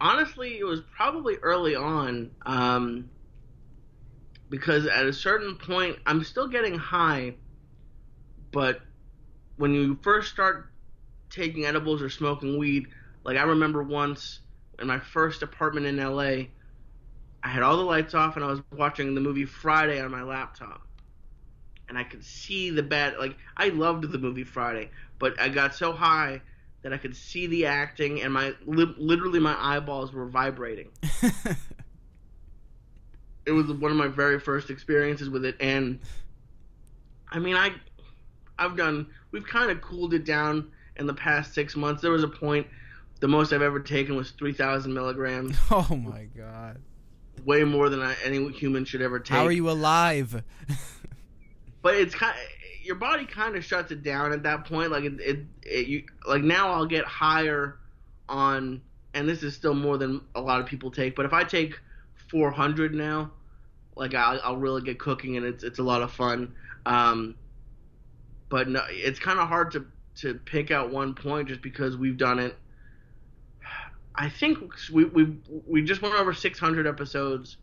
Honestly, it was probably early on, um, because at a certain point, I'm still getting high, but when you first start taking edibles or smoking weed, like I remember once in my first apartment in LA, I had all the lights off and I was watching the movie Friday on my laptop. And I could see the bad like I loved the movie Friday, but I got so high that I could see the acting and my li- literally my eyeballs were vibrating. it was one of my very first experiences with it and I mean I I've done we've kind of cooled it down in the past 6 months. There was a point the most I've ever taken was 3,000 milligrams. Oh my god. Way more than I, any human should ever take. How are you alive? but it's kind. Of, your body kind of shuts it down at that point. Like it, it, it, you like now I'll get higher on, and this is still more than a lot of people take. But if I take 400 now, like I'll, I'll really get cooking, and it's it's a lot of fun. Um, but no, it's kind of hard to to pick out one point just because we've done it I think we we we just went over 600 episodes.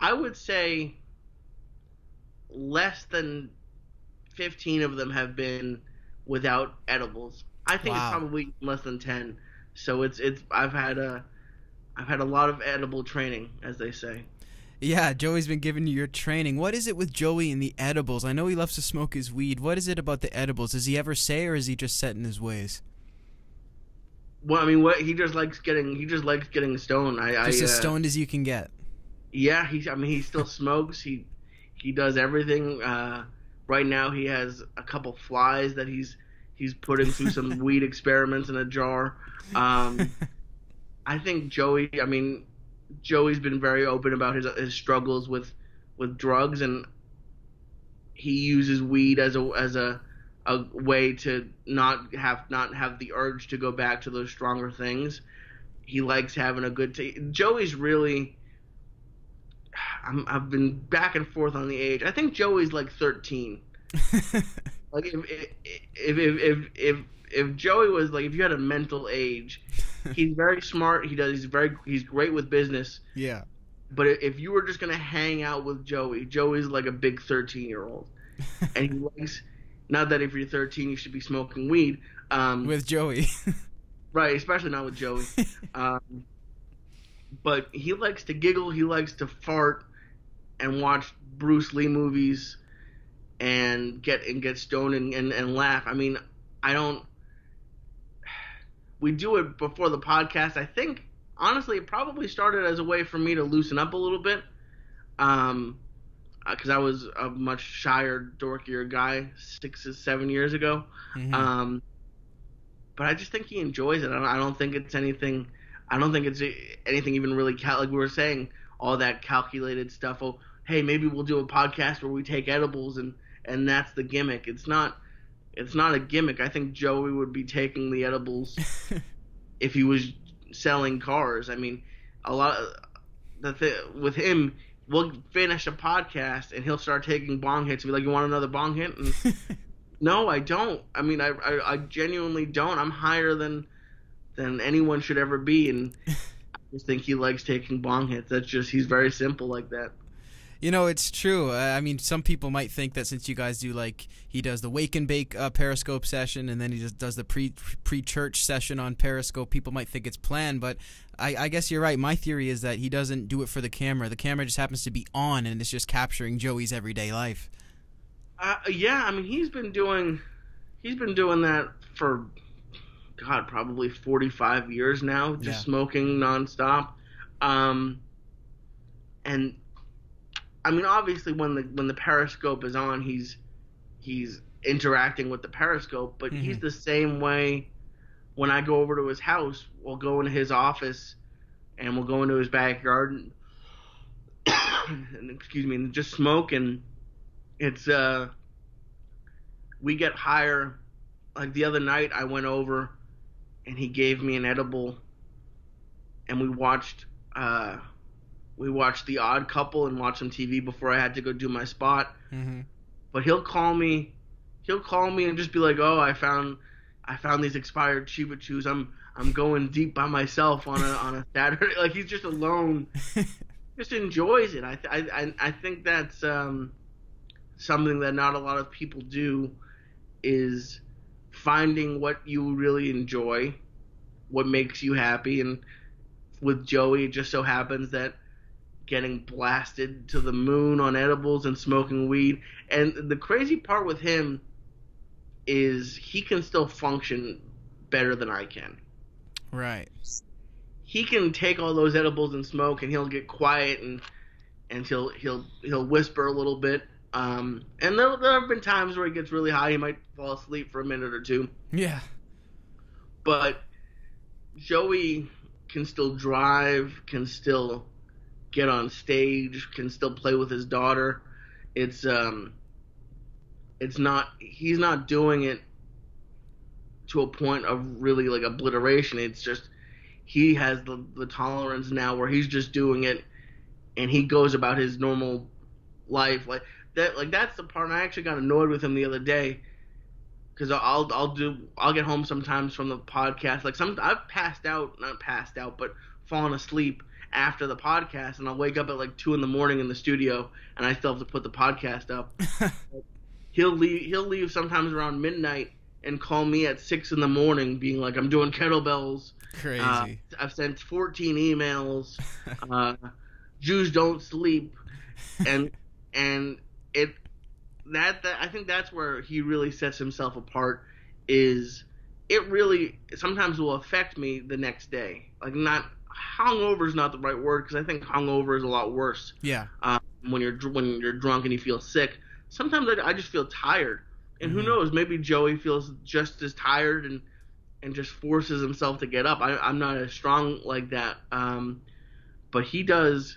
I would say less than 15 of them have been without edibles. I think wow. it's probably less than 10. So it's it's I've had a I've had a lot of edible training, as they say. Yeah, Joey's been giving you your training. What is it with Joey and the edibles? I know he loves to smoke his weed. What is it about the edibles? Does he ever say, or is he just set in his ways? Well, I mean, what he just likes getting he just likes getting stoned. I just I, as uh, stoned as you can get. Yeah, he. I mean, he still smokes. He he does everything. Uh, right now, he has a couple flies that he's he's putting through some weed experiments in a jar. Um, I think Joey. I mean, Joey's been very open about his his struggles with with drugs, and he uses weed as a as a a way to not have not have the urge to go back to those stronger things. He likes having a good. T- Joey's really. i have been back and forth on the age. I think Joey's like 13. like if if, if if if if Joey was like if you had a mental age, he's very smart. He does. He's very. He's great with business. Yeah. But if you were just gonna hang out with Joey, Joey's like a big 13 year old, and he likes not that if you're 13 you should be smoking weed. Um, with Joey. right, especially not with Joey. um, but he likes to giggle. He likes to fart and watch Bruce Lee movies and get and get stoned and, and, and laugh. I mean, I don't. We do it before the podcast. I think honestly, it probably started as a way for me to loosen up a little bit. Um, because uh, I was a much shyer, dorkier guy six or seven years ago. Mm-hmm. Um, but I just think he enjoys it. I don't, I don't, think it's anything. I don't think it's anything even really cal- like we were saying all that calculated stuff. Oh, hey, maybe we'll do a podcast where we take edibles and and that's the gimmick. It's not. It's not a gimmick. I think Joey would be taking the edibles if he was selling cars. I mean, a lot of the th- with him we'll finish a podcast and he'll start taking bong hits and be like, "You want another bong hit?" And no, I don't. I mean, I, I, I genuinely don't. I'm higher than than anyone should ever be, and I just think he likes taking bong hits. That's just he's very simple like that. You know, it's true. I mean, some people might think that since you guys do like he does the wake and bake uh, Periscope session, and then he just does the pre pre church session on Periscope, people might think it's planned. But I, I, guess you're right. My theory is that he doesn't do it for the camera. The camera just happens to be on, and it's just capturing Joey's everyday life. Uh, yeah, I mean, he's been doing he's been doing that for God, probably 45 years now, just yeah. smoking nonstop. Um, and I mean, obviously, when the when the periscope is on, he's he's interacting with the periscope, but mm-hmm. he's the same way. When I go over to his house, we'll go into his office, and we'll go into his backyard, and, and excuse me, and just smoke, and it's uh, we get higher. Like the other night, I went over, and he gave me an edible, and we watched uh, we watched The Odd Couple and watched some TV before I had to go do my spot. Mm-hmm. But he'll call me, he'll call me and just be like, "Oh, I found I found these expired Chiba Chews. I'm I'm going deep by myself on a on a Saturday. like he's just alone, just enjoys it. I th- I I think that's um, something that not a lot of people do is finding what you really enjoy, what makes you happy, and with Joey, it just so happens that getting blasted to the moon on edibles and smoking weed. And the crazy part with him is he can still function better than I can. Right. He can take all those edibles and smoke, and he'll get quiet and and he'll he'll he'll whisper a little bit. Um, and there, there have been times where he gets really high. He might fall asleep for a minute or two. Yeah. But Joey can still drive, can still get on stage, can still play with his daughter. It's um it's not he's not doing it to a point of really like obliteration. It's just he has the, the tolerance now where he's just doing it and he goes about his normal life like that like that's the part I actually got annoyed with him the other day because I'll I'll do I'll get home sometimes from the podcast like some I've passed out not passed out but fallen asleep after the podcast and I'll wake up at like two in the morning in the studio and I still have to put the podcast up. he'll leave he'll leave sometimes around midnight and call me at six in the morning being like I'm doing kettlebells. Crazy. Uh, I've sent 14 emails. uh, Jews don't sleep, and and it that that I think that's where he really sets himself apart. Is it really sometimes will affect me the next day? Like not hungover is not the right word because I think hungover is a lot worse. yeah. Um, when you're when you're drunk and you feel sick, sometimes I, I just feel tired, and Mhm. who knows? Maybe Joey feels just as tired and and just forces himself to get up. I, I'm not as strong like that, um, but he does.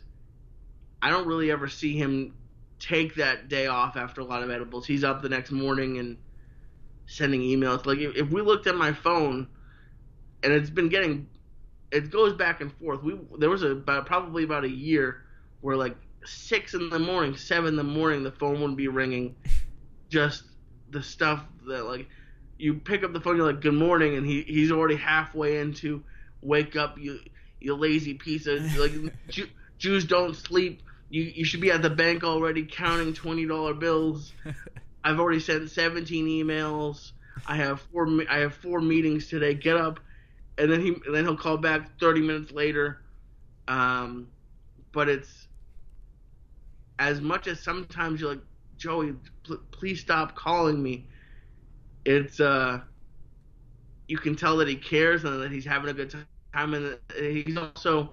I don't really ever see him take that day off after a lot of edibles. He's up the next morning and sending emails. Like if, if we looked at my phone, and it's been getting, it goes back and forth. We there was a, about probably about a year where like six in the morning, seven in the morning, the phone would be ringing. Just the stuff that like you pick up the phone, you're like, "Good morning," and he he's already halfway into "Wake up, you you lazy piece of like Jew, Jews don't sleep. You you should be at the bank already counting twenty dollar bills." I've already sent 17 emails. I have four I have four meetings today. Get up, and then he and then he'll call back 30 minutes later. Um, but it's as much as sometimes you're like Joey, pl- please stop calling me. It's uh, you can tell that he cares and that he's having a good time, and he's also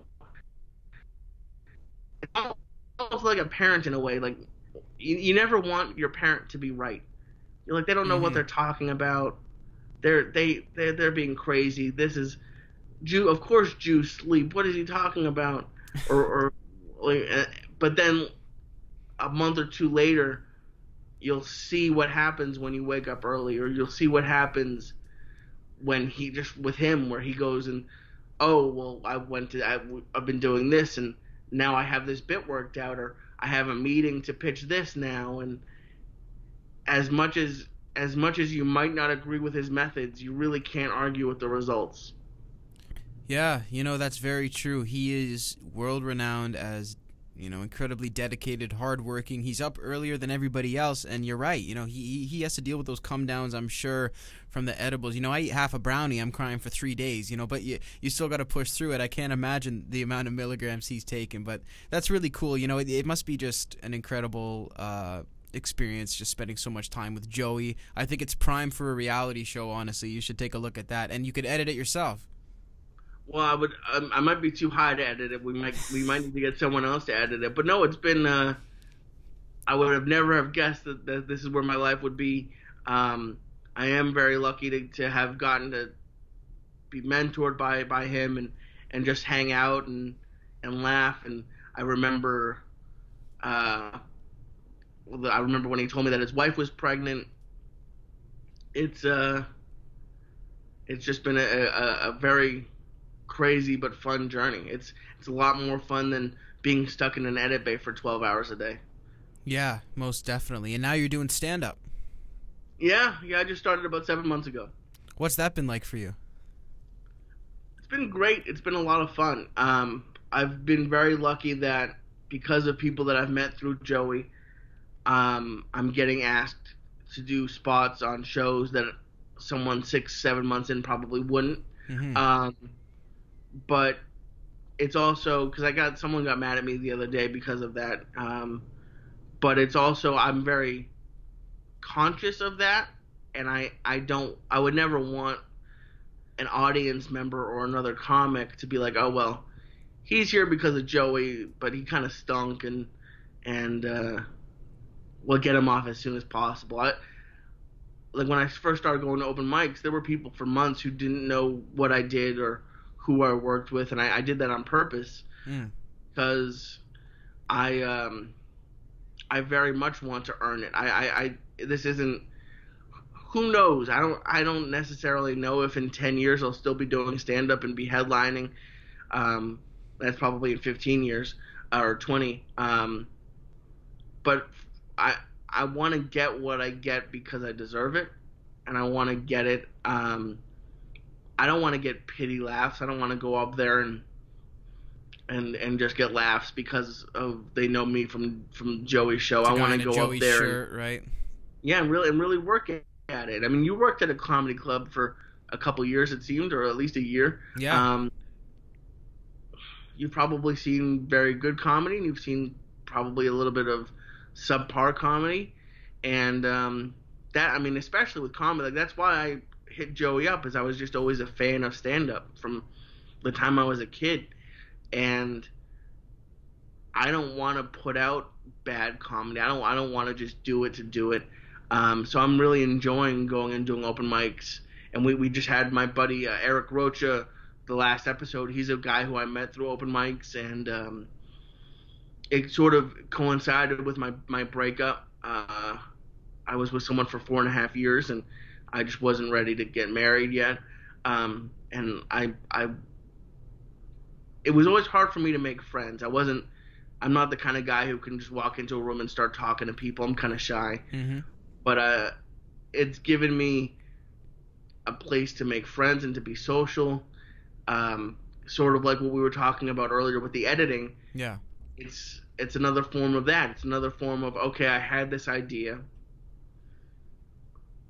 almost like a parent in a way. Like you, you never want your parent to be right. You're like they don't know what Mhm. they're talking about. They're they they're, they're being crazy. This is Jew. Of course, Jews sleep. What is he talking about? Or or uh, but then a month or two later, you'll see what happens when you wake up early, or you'll see what happens when he just with him where he goes and oh well I went to I, I've been doing this and now I have this bit worked out or I have a meeting to pitch this now and as much as as much as you might not agree with his methods you really can't argue with the results Yeah, you know that's very true. He is world renowned as you know incredibly dedicated, hardworking. He's up earlier than everybody else, and you're right. You know he he- has to deal with those come downs. I'm sure from the edibles. You know I eat half a brownie, I'm crying for three days. You know, but you you still got to push through it. I can't imagine the amount of milligrams he's taken, but that's really cool. You know it, it must be just an incredible. Uh, experience just spending so much time with Joey. I think it's prime for a reality show honestly. You should take a look at that and you could edit it yourself. Well, I would. Um, I might be too high to edit it. We might. We might need to get someone else to edit it. But no, it's been. Uh, I would have never have guessed that, that this is where my life would be. Um, I am very lucky to, to have gotten to be mentored by, by him and, and just hang out and and laugh. And I remember. Uh, I remember when he told me that his wife was pregnant. It's uh it's just been a, a, a very crazy but fun journey. It's it's a lot more fun than being stuck in an edit bay for 12 hours a day. Yeah, most definitely. And now you're doing stand up. Yeah, yeah, I just started about 7 months ago. What's that been like for you? It's been great. It's been a lot of fun. Um, I've been very lucky that because of people that I've met through Joey, um, I'm getting asked to do spots on shows that someone six, seven months in probably wouldn't. Mm-hmm. Um, but it's also because I got someone got mad at me the other day because of that. Um, but it's also I'm very conscious of that, and I I don't I would never want an audience member or another comic to be like, oh well, he's here because of Joey, but he kind of stunk and and uh, we'll get him off as soon as possible. I, like when I first started going to open mics, there were people for months who didn't know what I did or who I worked with, and I, I did that on purpose because I um I very much want to earn it. I, I, I this isn't who knows. I don't I don't necessarily know if in ten years I'll still be doing stand up and be headlining. Um, that's probably in fifteen years or twenty. Um, but I I want to get what I get because I deserve it, and I want to get it. Um, I don't want to get pity laughs. I don't want to go up there and and and just get laughs because of they know me from from Joey's show. I want to go Joey up there. and- right? yeah, and really and really work at it. I mean, you worked at a comedy club for a couple years, it seemed, or at least a year. Yeah. Um, you've probably seen very good comedy, and you've seen probably a little bit of subpar comedy, and um, that I mean, especially with comedy, like that's why I hit Joey up, is I was just always a fan of stand up from the time I was a kid, and I don't want to put out bad comedy. I don't I don't want to just do it to do it. Um, so I'm really enjoying going and doing open mics. And we, we just had my buddy uh, Eric Rocha the last episode. He's a guy who I met through open mics, and um, it sort of coincided with my my breakup. Uh, I was with someone for four and a half years, and I just wasn't ready to get married yet. Um, and I I it was always hard for me to make friends. I wasn't. I'm not the kind of guy who can just walk into a room and start talking to people. I'm kind of shy Mm-hmm. but uh, it's given me a place to make friends and to be social. Um, sort of like what we were talking about earlier with the editing. Yeah. It's it's another form of that. It's another form of okay, I had this idea,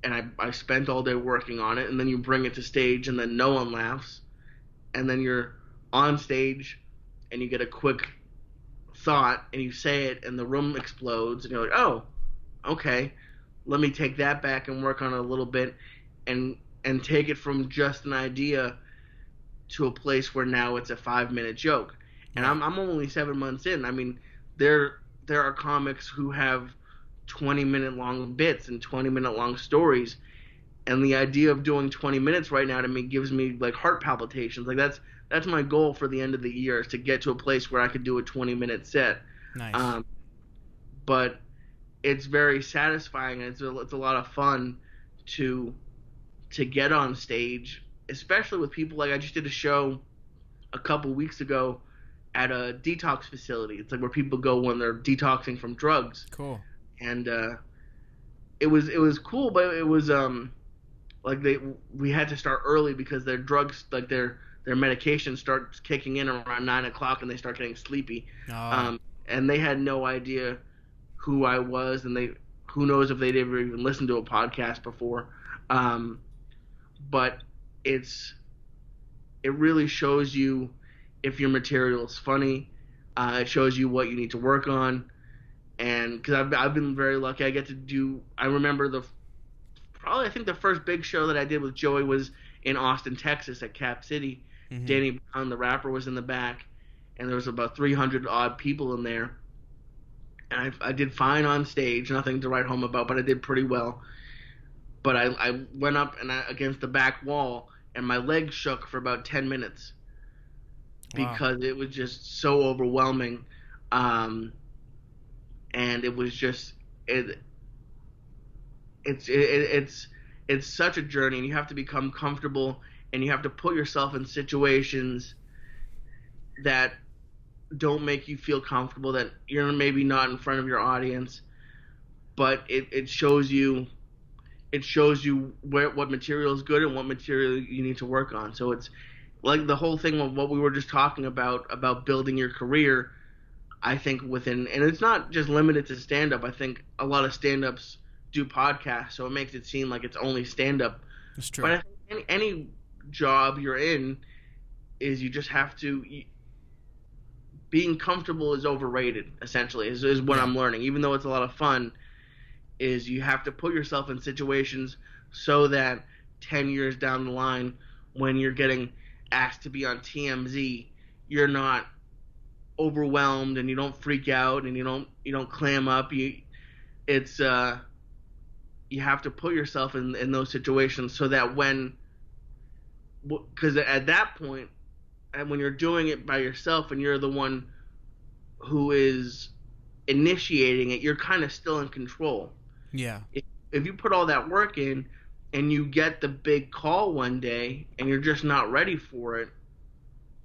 and I I spent all day working on it, and then you bring it to stage, and then no one laughs, and then you're on stage, and you get a quick thought, and you say it, and the room explodes, and you're like, oh, okay let me take that back and work on it a little bit and and take it from just an idea to a place where now it's a five minute joke and I'm, I'm only seven months in. I mean there there are comics who have 20 minute long bits and 20 minute long stories. And the idea of doing 20 minutes right now to me gives me like heart palpitations. Like that's that's my goal for the end of the year is to get to a place where i could do a 20 minute set. Nice. um, but it's very satisfying and it's a, it's a lot of fun to to get on stage, especially with people. Like I just did a show a couple weeks ago at a detox facility. It's like where people go when they're detoxing from drugs, cool. and uh, it was it was cool, but it was um like they we had to start early because their drugs like their their medication starts kicking in around nine o'clock and they start getting sleepy Oh, um, and they had no idea who I was, and they who knows if they'd ever even listened to a podcast before. Um, but it's it really shows you if your material is funny. Uh, it shows you what you need to work on, and because I've I've been very lucky, I get to do. I remember the probably I think the first big show that I did with Joey was in Austin, Texas, at Cap City. mhm. Danny Brown, the rapper, was in the back, and there was about 300 odd people in there. And I, I did fine on stage, nothing to write home about, but I did pretty well. But I, I went up and I, against the back wall, and my legs shook for about 10 minutes Wow. because it was just so overwhelming. Um, and it was just it. It's it, it's it's such a journey, and you have to become comfortable, and you have to put yourself in situations that don't make you feel comfortable. That you're maybe not in front of your audience, but it, it shows you it shows you where what material is good and what material you need to work on. So it's like the whole thing of what we were just talking about about building your career. I think within and it's not just limited to stand up. I think a lot of stand ups do podcasts, so it makes it seem like it's only stand up. That's true. But I think any, any job you're in is you just have to. You, being comfortable is overrated. Essentially, is, is what Yeah. I'm learning. Even though it's a lot of fun, is you have to put yourself in situations so that ten years down the line, when you're getting asked to be on TMZ, you're not overwhelmed and you don't freak out and you don't you don't clam up. You, it's uh, you have to put yourself in in those situations so that when because at that point and when you're doing it by yourself and you're the one who is initiating it you're kind of still in control yeah. if you put all that work in and you get the big call one day and you're just not ready for it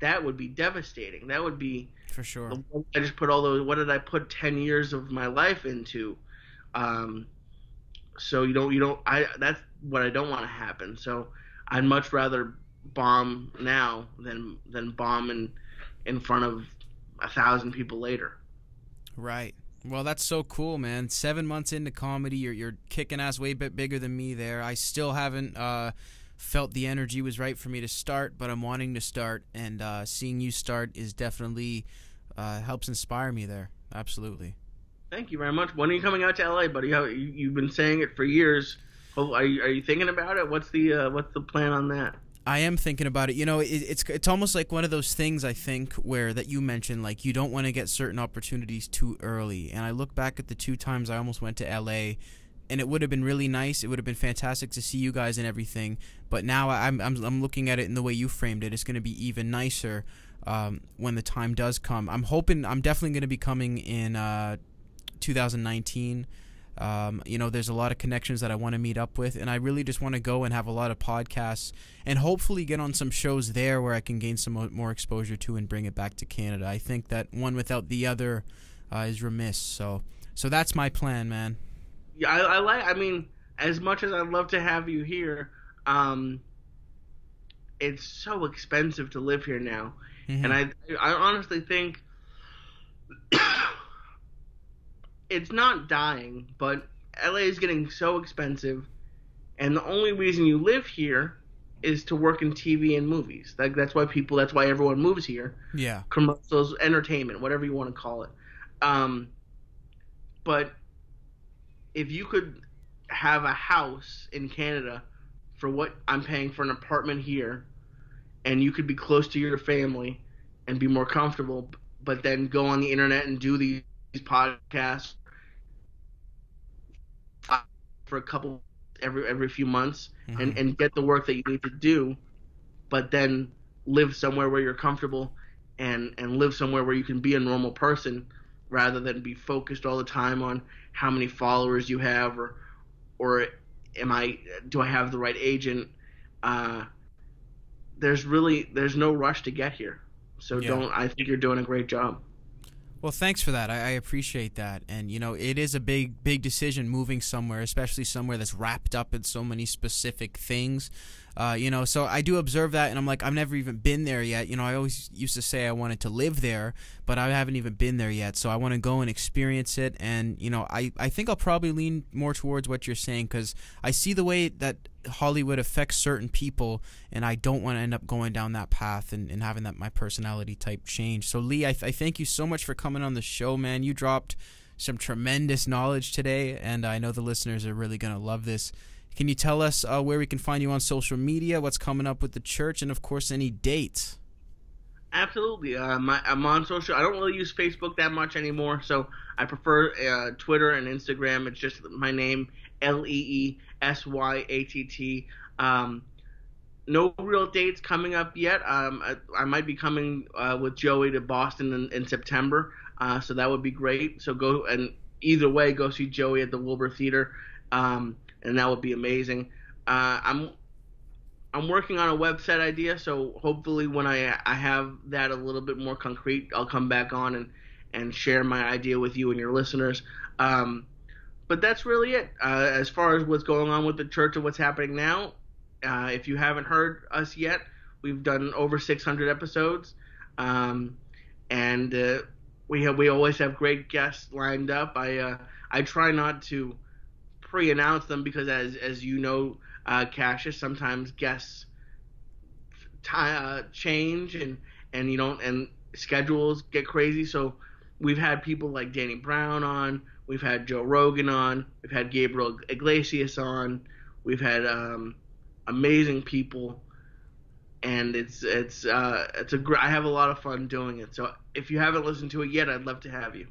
that would be devastating that would be For sure. I just put all those. What did I put ten years of my life into? Um, so you don't, you don't. I that's what I don't want to happen. So I'd much rather bomb now than than bomb in in front of a thousand people later. Right. Well, that's so cool, man. Seven months into comedy, you're you're kicking ass way bit bigger than me there. I still haven't uh, felt the energy was right for me to start, but I'm wanting to start, and uh, seeing you start is definitely uh, helps inspire me there. Absolutely. Thank you very much. When are you coming out to LA, buddy? How, you, you've been saying it for years. Are you, are you thinking about it? What's the uh, what's the plan on that? I am thinking about it. You know, it, it's it's almost like one of those things I think where that you mentioned, like you don't want to get certain opportunities too early. And I look back at the two times I almost went to LA, and it would have been really nice. It would have been fantastic to see you guys and everything. But now I'm I'm, I'm looking at it in the way you framed it. It's going to be even nicer um, when the time does come. I'm hoping. I'm definitely going to be coming in uh, 2019. Um, you know, there's a lot of connections that I want to meet up with, and I really just want to go and have a lot of podcasts and hopefully get on some shows there where I can gain some more exposure to and bring it back to Canada. I think that one without the other uh, is remiss. So, so that's my plan, man. Yeah, I, I like. I mean, as much as I'd love to have you here, um, it's so expensive to live here now, Mhm. and I I honestly think it's not dying, but LA is getting so expensive, and the only reason you live here is to work in TV and movies. Like that's why people. That's why everyone moves here yeah, commercials, entertainment, whatever you want to call it. Um, but if you could have a house in Canada for what I'm paying for an apartment here, and you could be close to your family and be more comfortable, but then go on the internet and do these, these podcasts for a couple every every few months and, Mhm. and get the work that you need to do, but then live somewhere where you're comfortable and and live somewhere where you can be a normal person rather than be focused all the time on how many followers you have or or am I do I have the right agent? Uh, there's really there's no rush to get here, so Yeah. don't. I think you're doing a great job. Well, thanks for that. I, I appreciate that. And you know, it is a big, big decision moving somewhere, especially somewhere that's wrapped up in so many specific things. Uh, you know, so I do observe that, and I'm like, I've never even been there yet. You know, I always used to say I wanted to live there, but I haven't even been there yet. So I want to go and experience it. And you know, I, I think I'll probably lean more towards what you're saying because I see the way that Hollywood affects certain people, and I don't want to end up going down that path and, and having that my personality type change. So Lee, I, I thank you so much for coming on the show, man. You dropped some tremendous knowledge today, and I know the listeners are really gonna love this. Can you tell us uh, where we can find you on social media, what's coming up with the church, and of course any dates? Absolutely. Uh, my, I'm on social. I don't really use Facebook that much anymore, so I prefer uh, Twitter and Instagram. It's just my name, L E E S Y A T T. Um, no real dates coming up yet. Um, I, I might be coming uh, with Joey to Boston in, in September, uh, so that would be great. So go and either way, go see Joey at the Wilbur Theater, um, and that would be amazing. uh, I'm I'm working on a website idea, so hopefully when I I have that a little bit more concrete, I'll come back on and and share my idea with you and your listeners. Um, but that's really it. Uh, as far as what's going on with the church and what's happening now, uh, if you haven't heard us yet, we've done over 600 episodes, um, and uh, we have we always have great guests lined up. I uh, I try not to pre-announce them because, as as you know, uh, Cassius, sometimes guests uh, change and and you don't and schedules get crazy. So we've had people like Danny Brown on, we've had Joe Rogan on, we've had Gabriel Iglesias on, we've had um, amazing people, and it's it's uh, it's a gr- I have a lot of fun doing it. So if you haven't listened to it yet, I'd love to have you.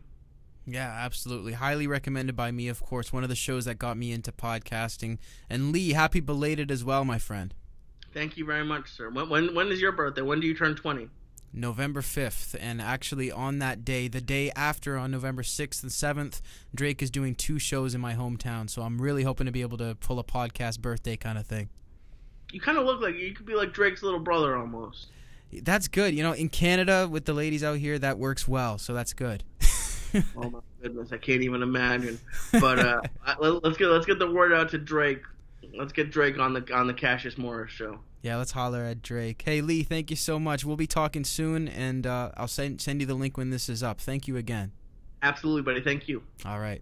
Yeah, absolutely. Highly recommended by me, of course. One of the shows that got me into podcasting. And Lee, happy belated as well, my friend. Thank you very much, sir. When when, when is your birthday? When do you turn 20? November 5th. And actually, on that day, the day after, on November 6th and 7th, Drake is doing two shows in my hometown. So I'm really hoping to be able to pull a podcast birthday kind of thing. You kind of look like you could be like Drake's little brother almost. That's good. You know, in Canada, with the ladies out here, that works well. So that's good. Oh my goodness, I can't even imagine. But uh, let's get let's get the word out to Drake. Let's get Drake on the on the Cassius Morris show. Yeah, let's holler at Drake. Hey Lee, thank you so much. We'll be talking soon, and uh, I'll send send you the link when this is up. Thank you again. Absolutely, buddy. Thank you. All right.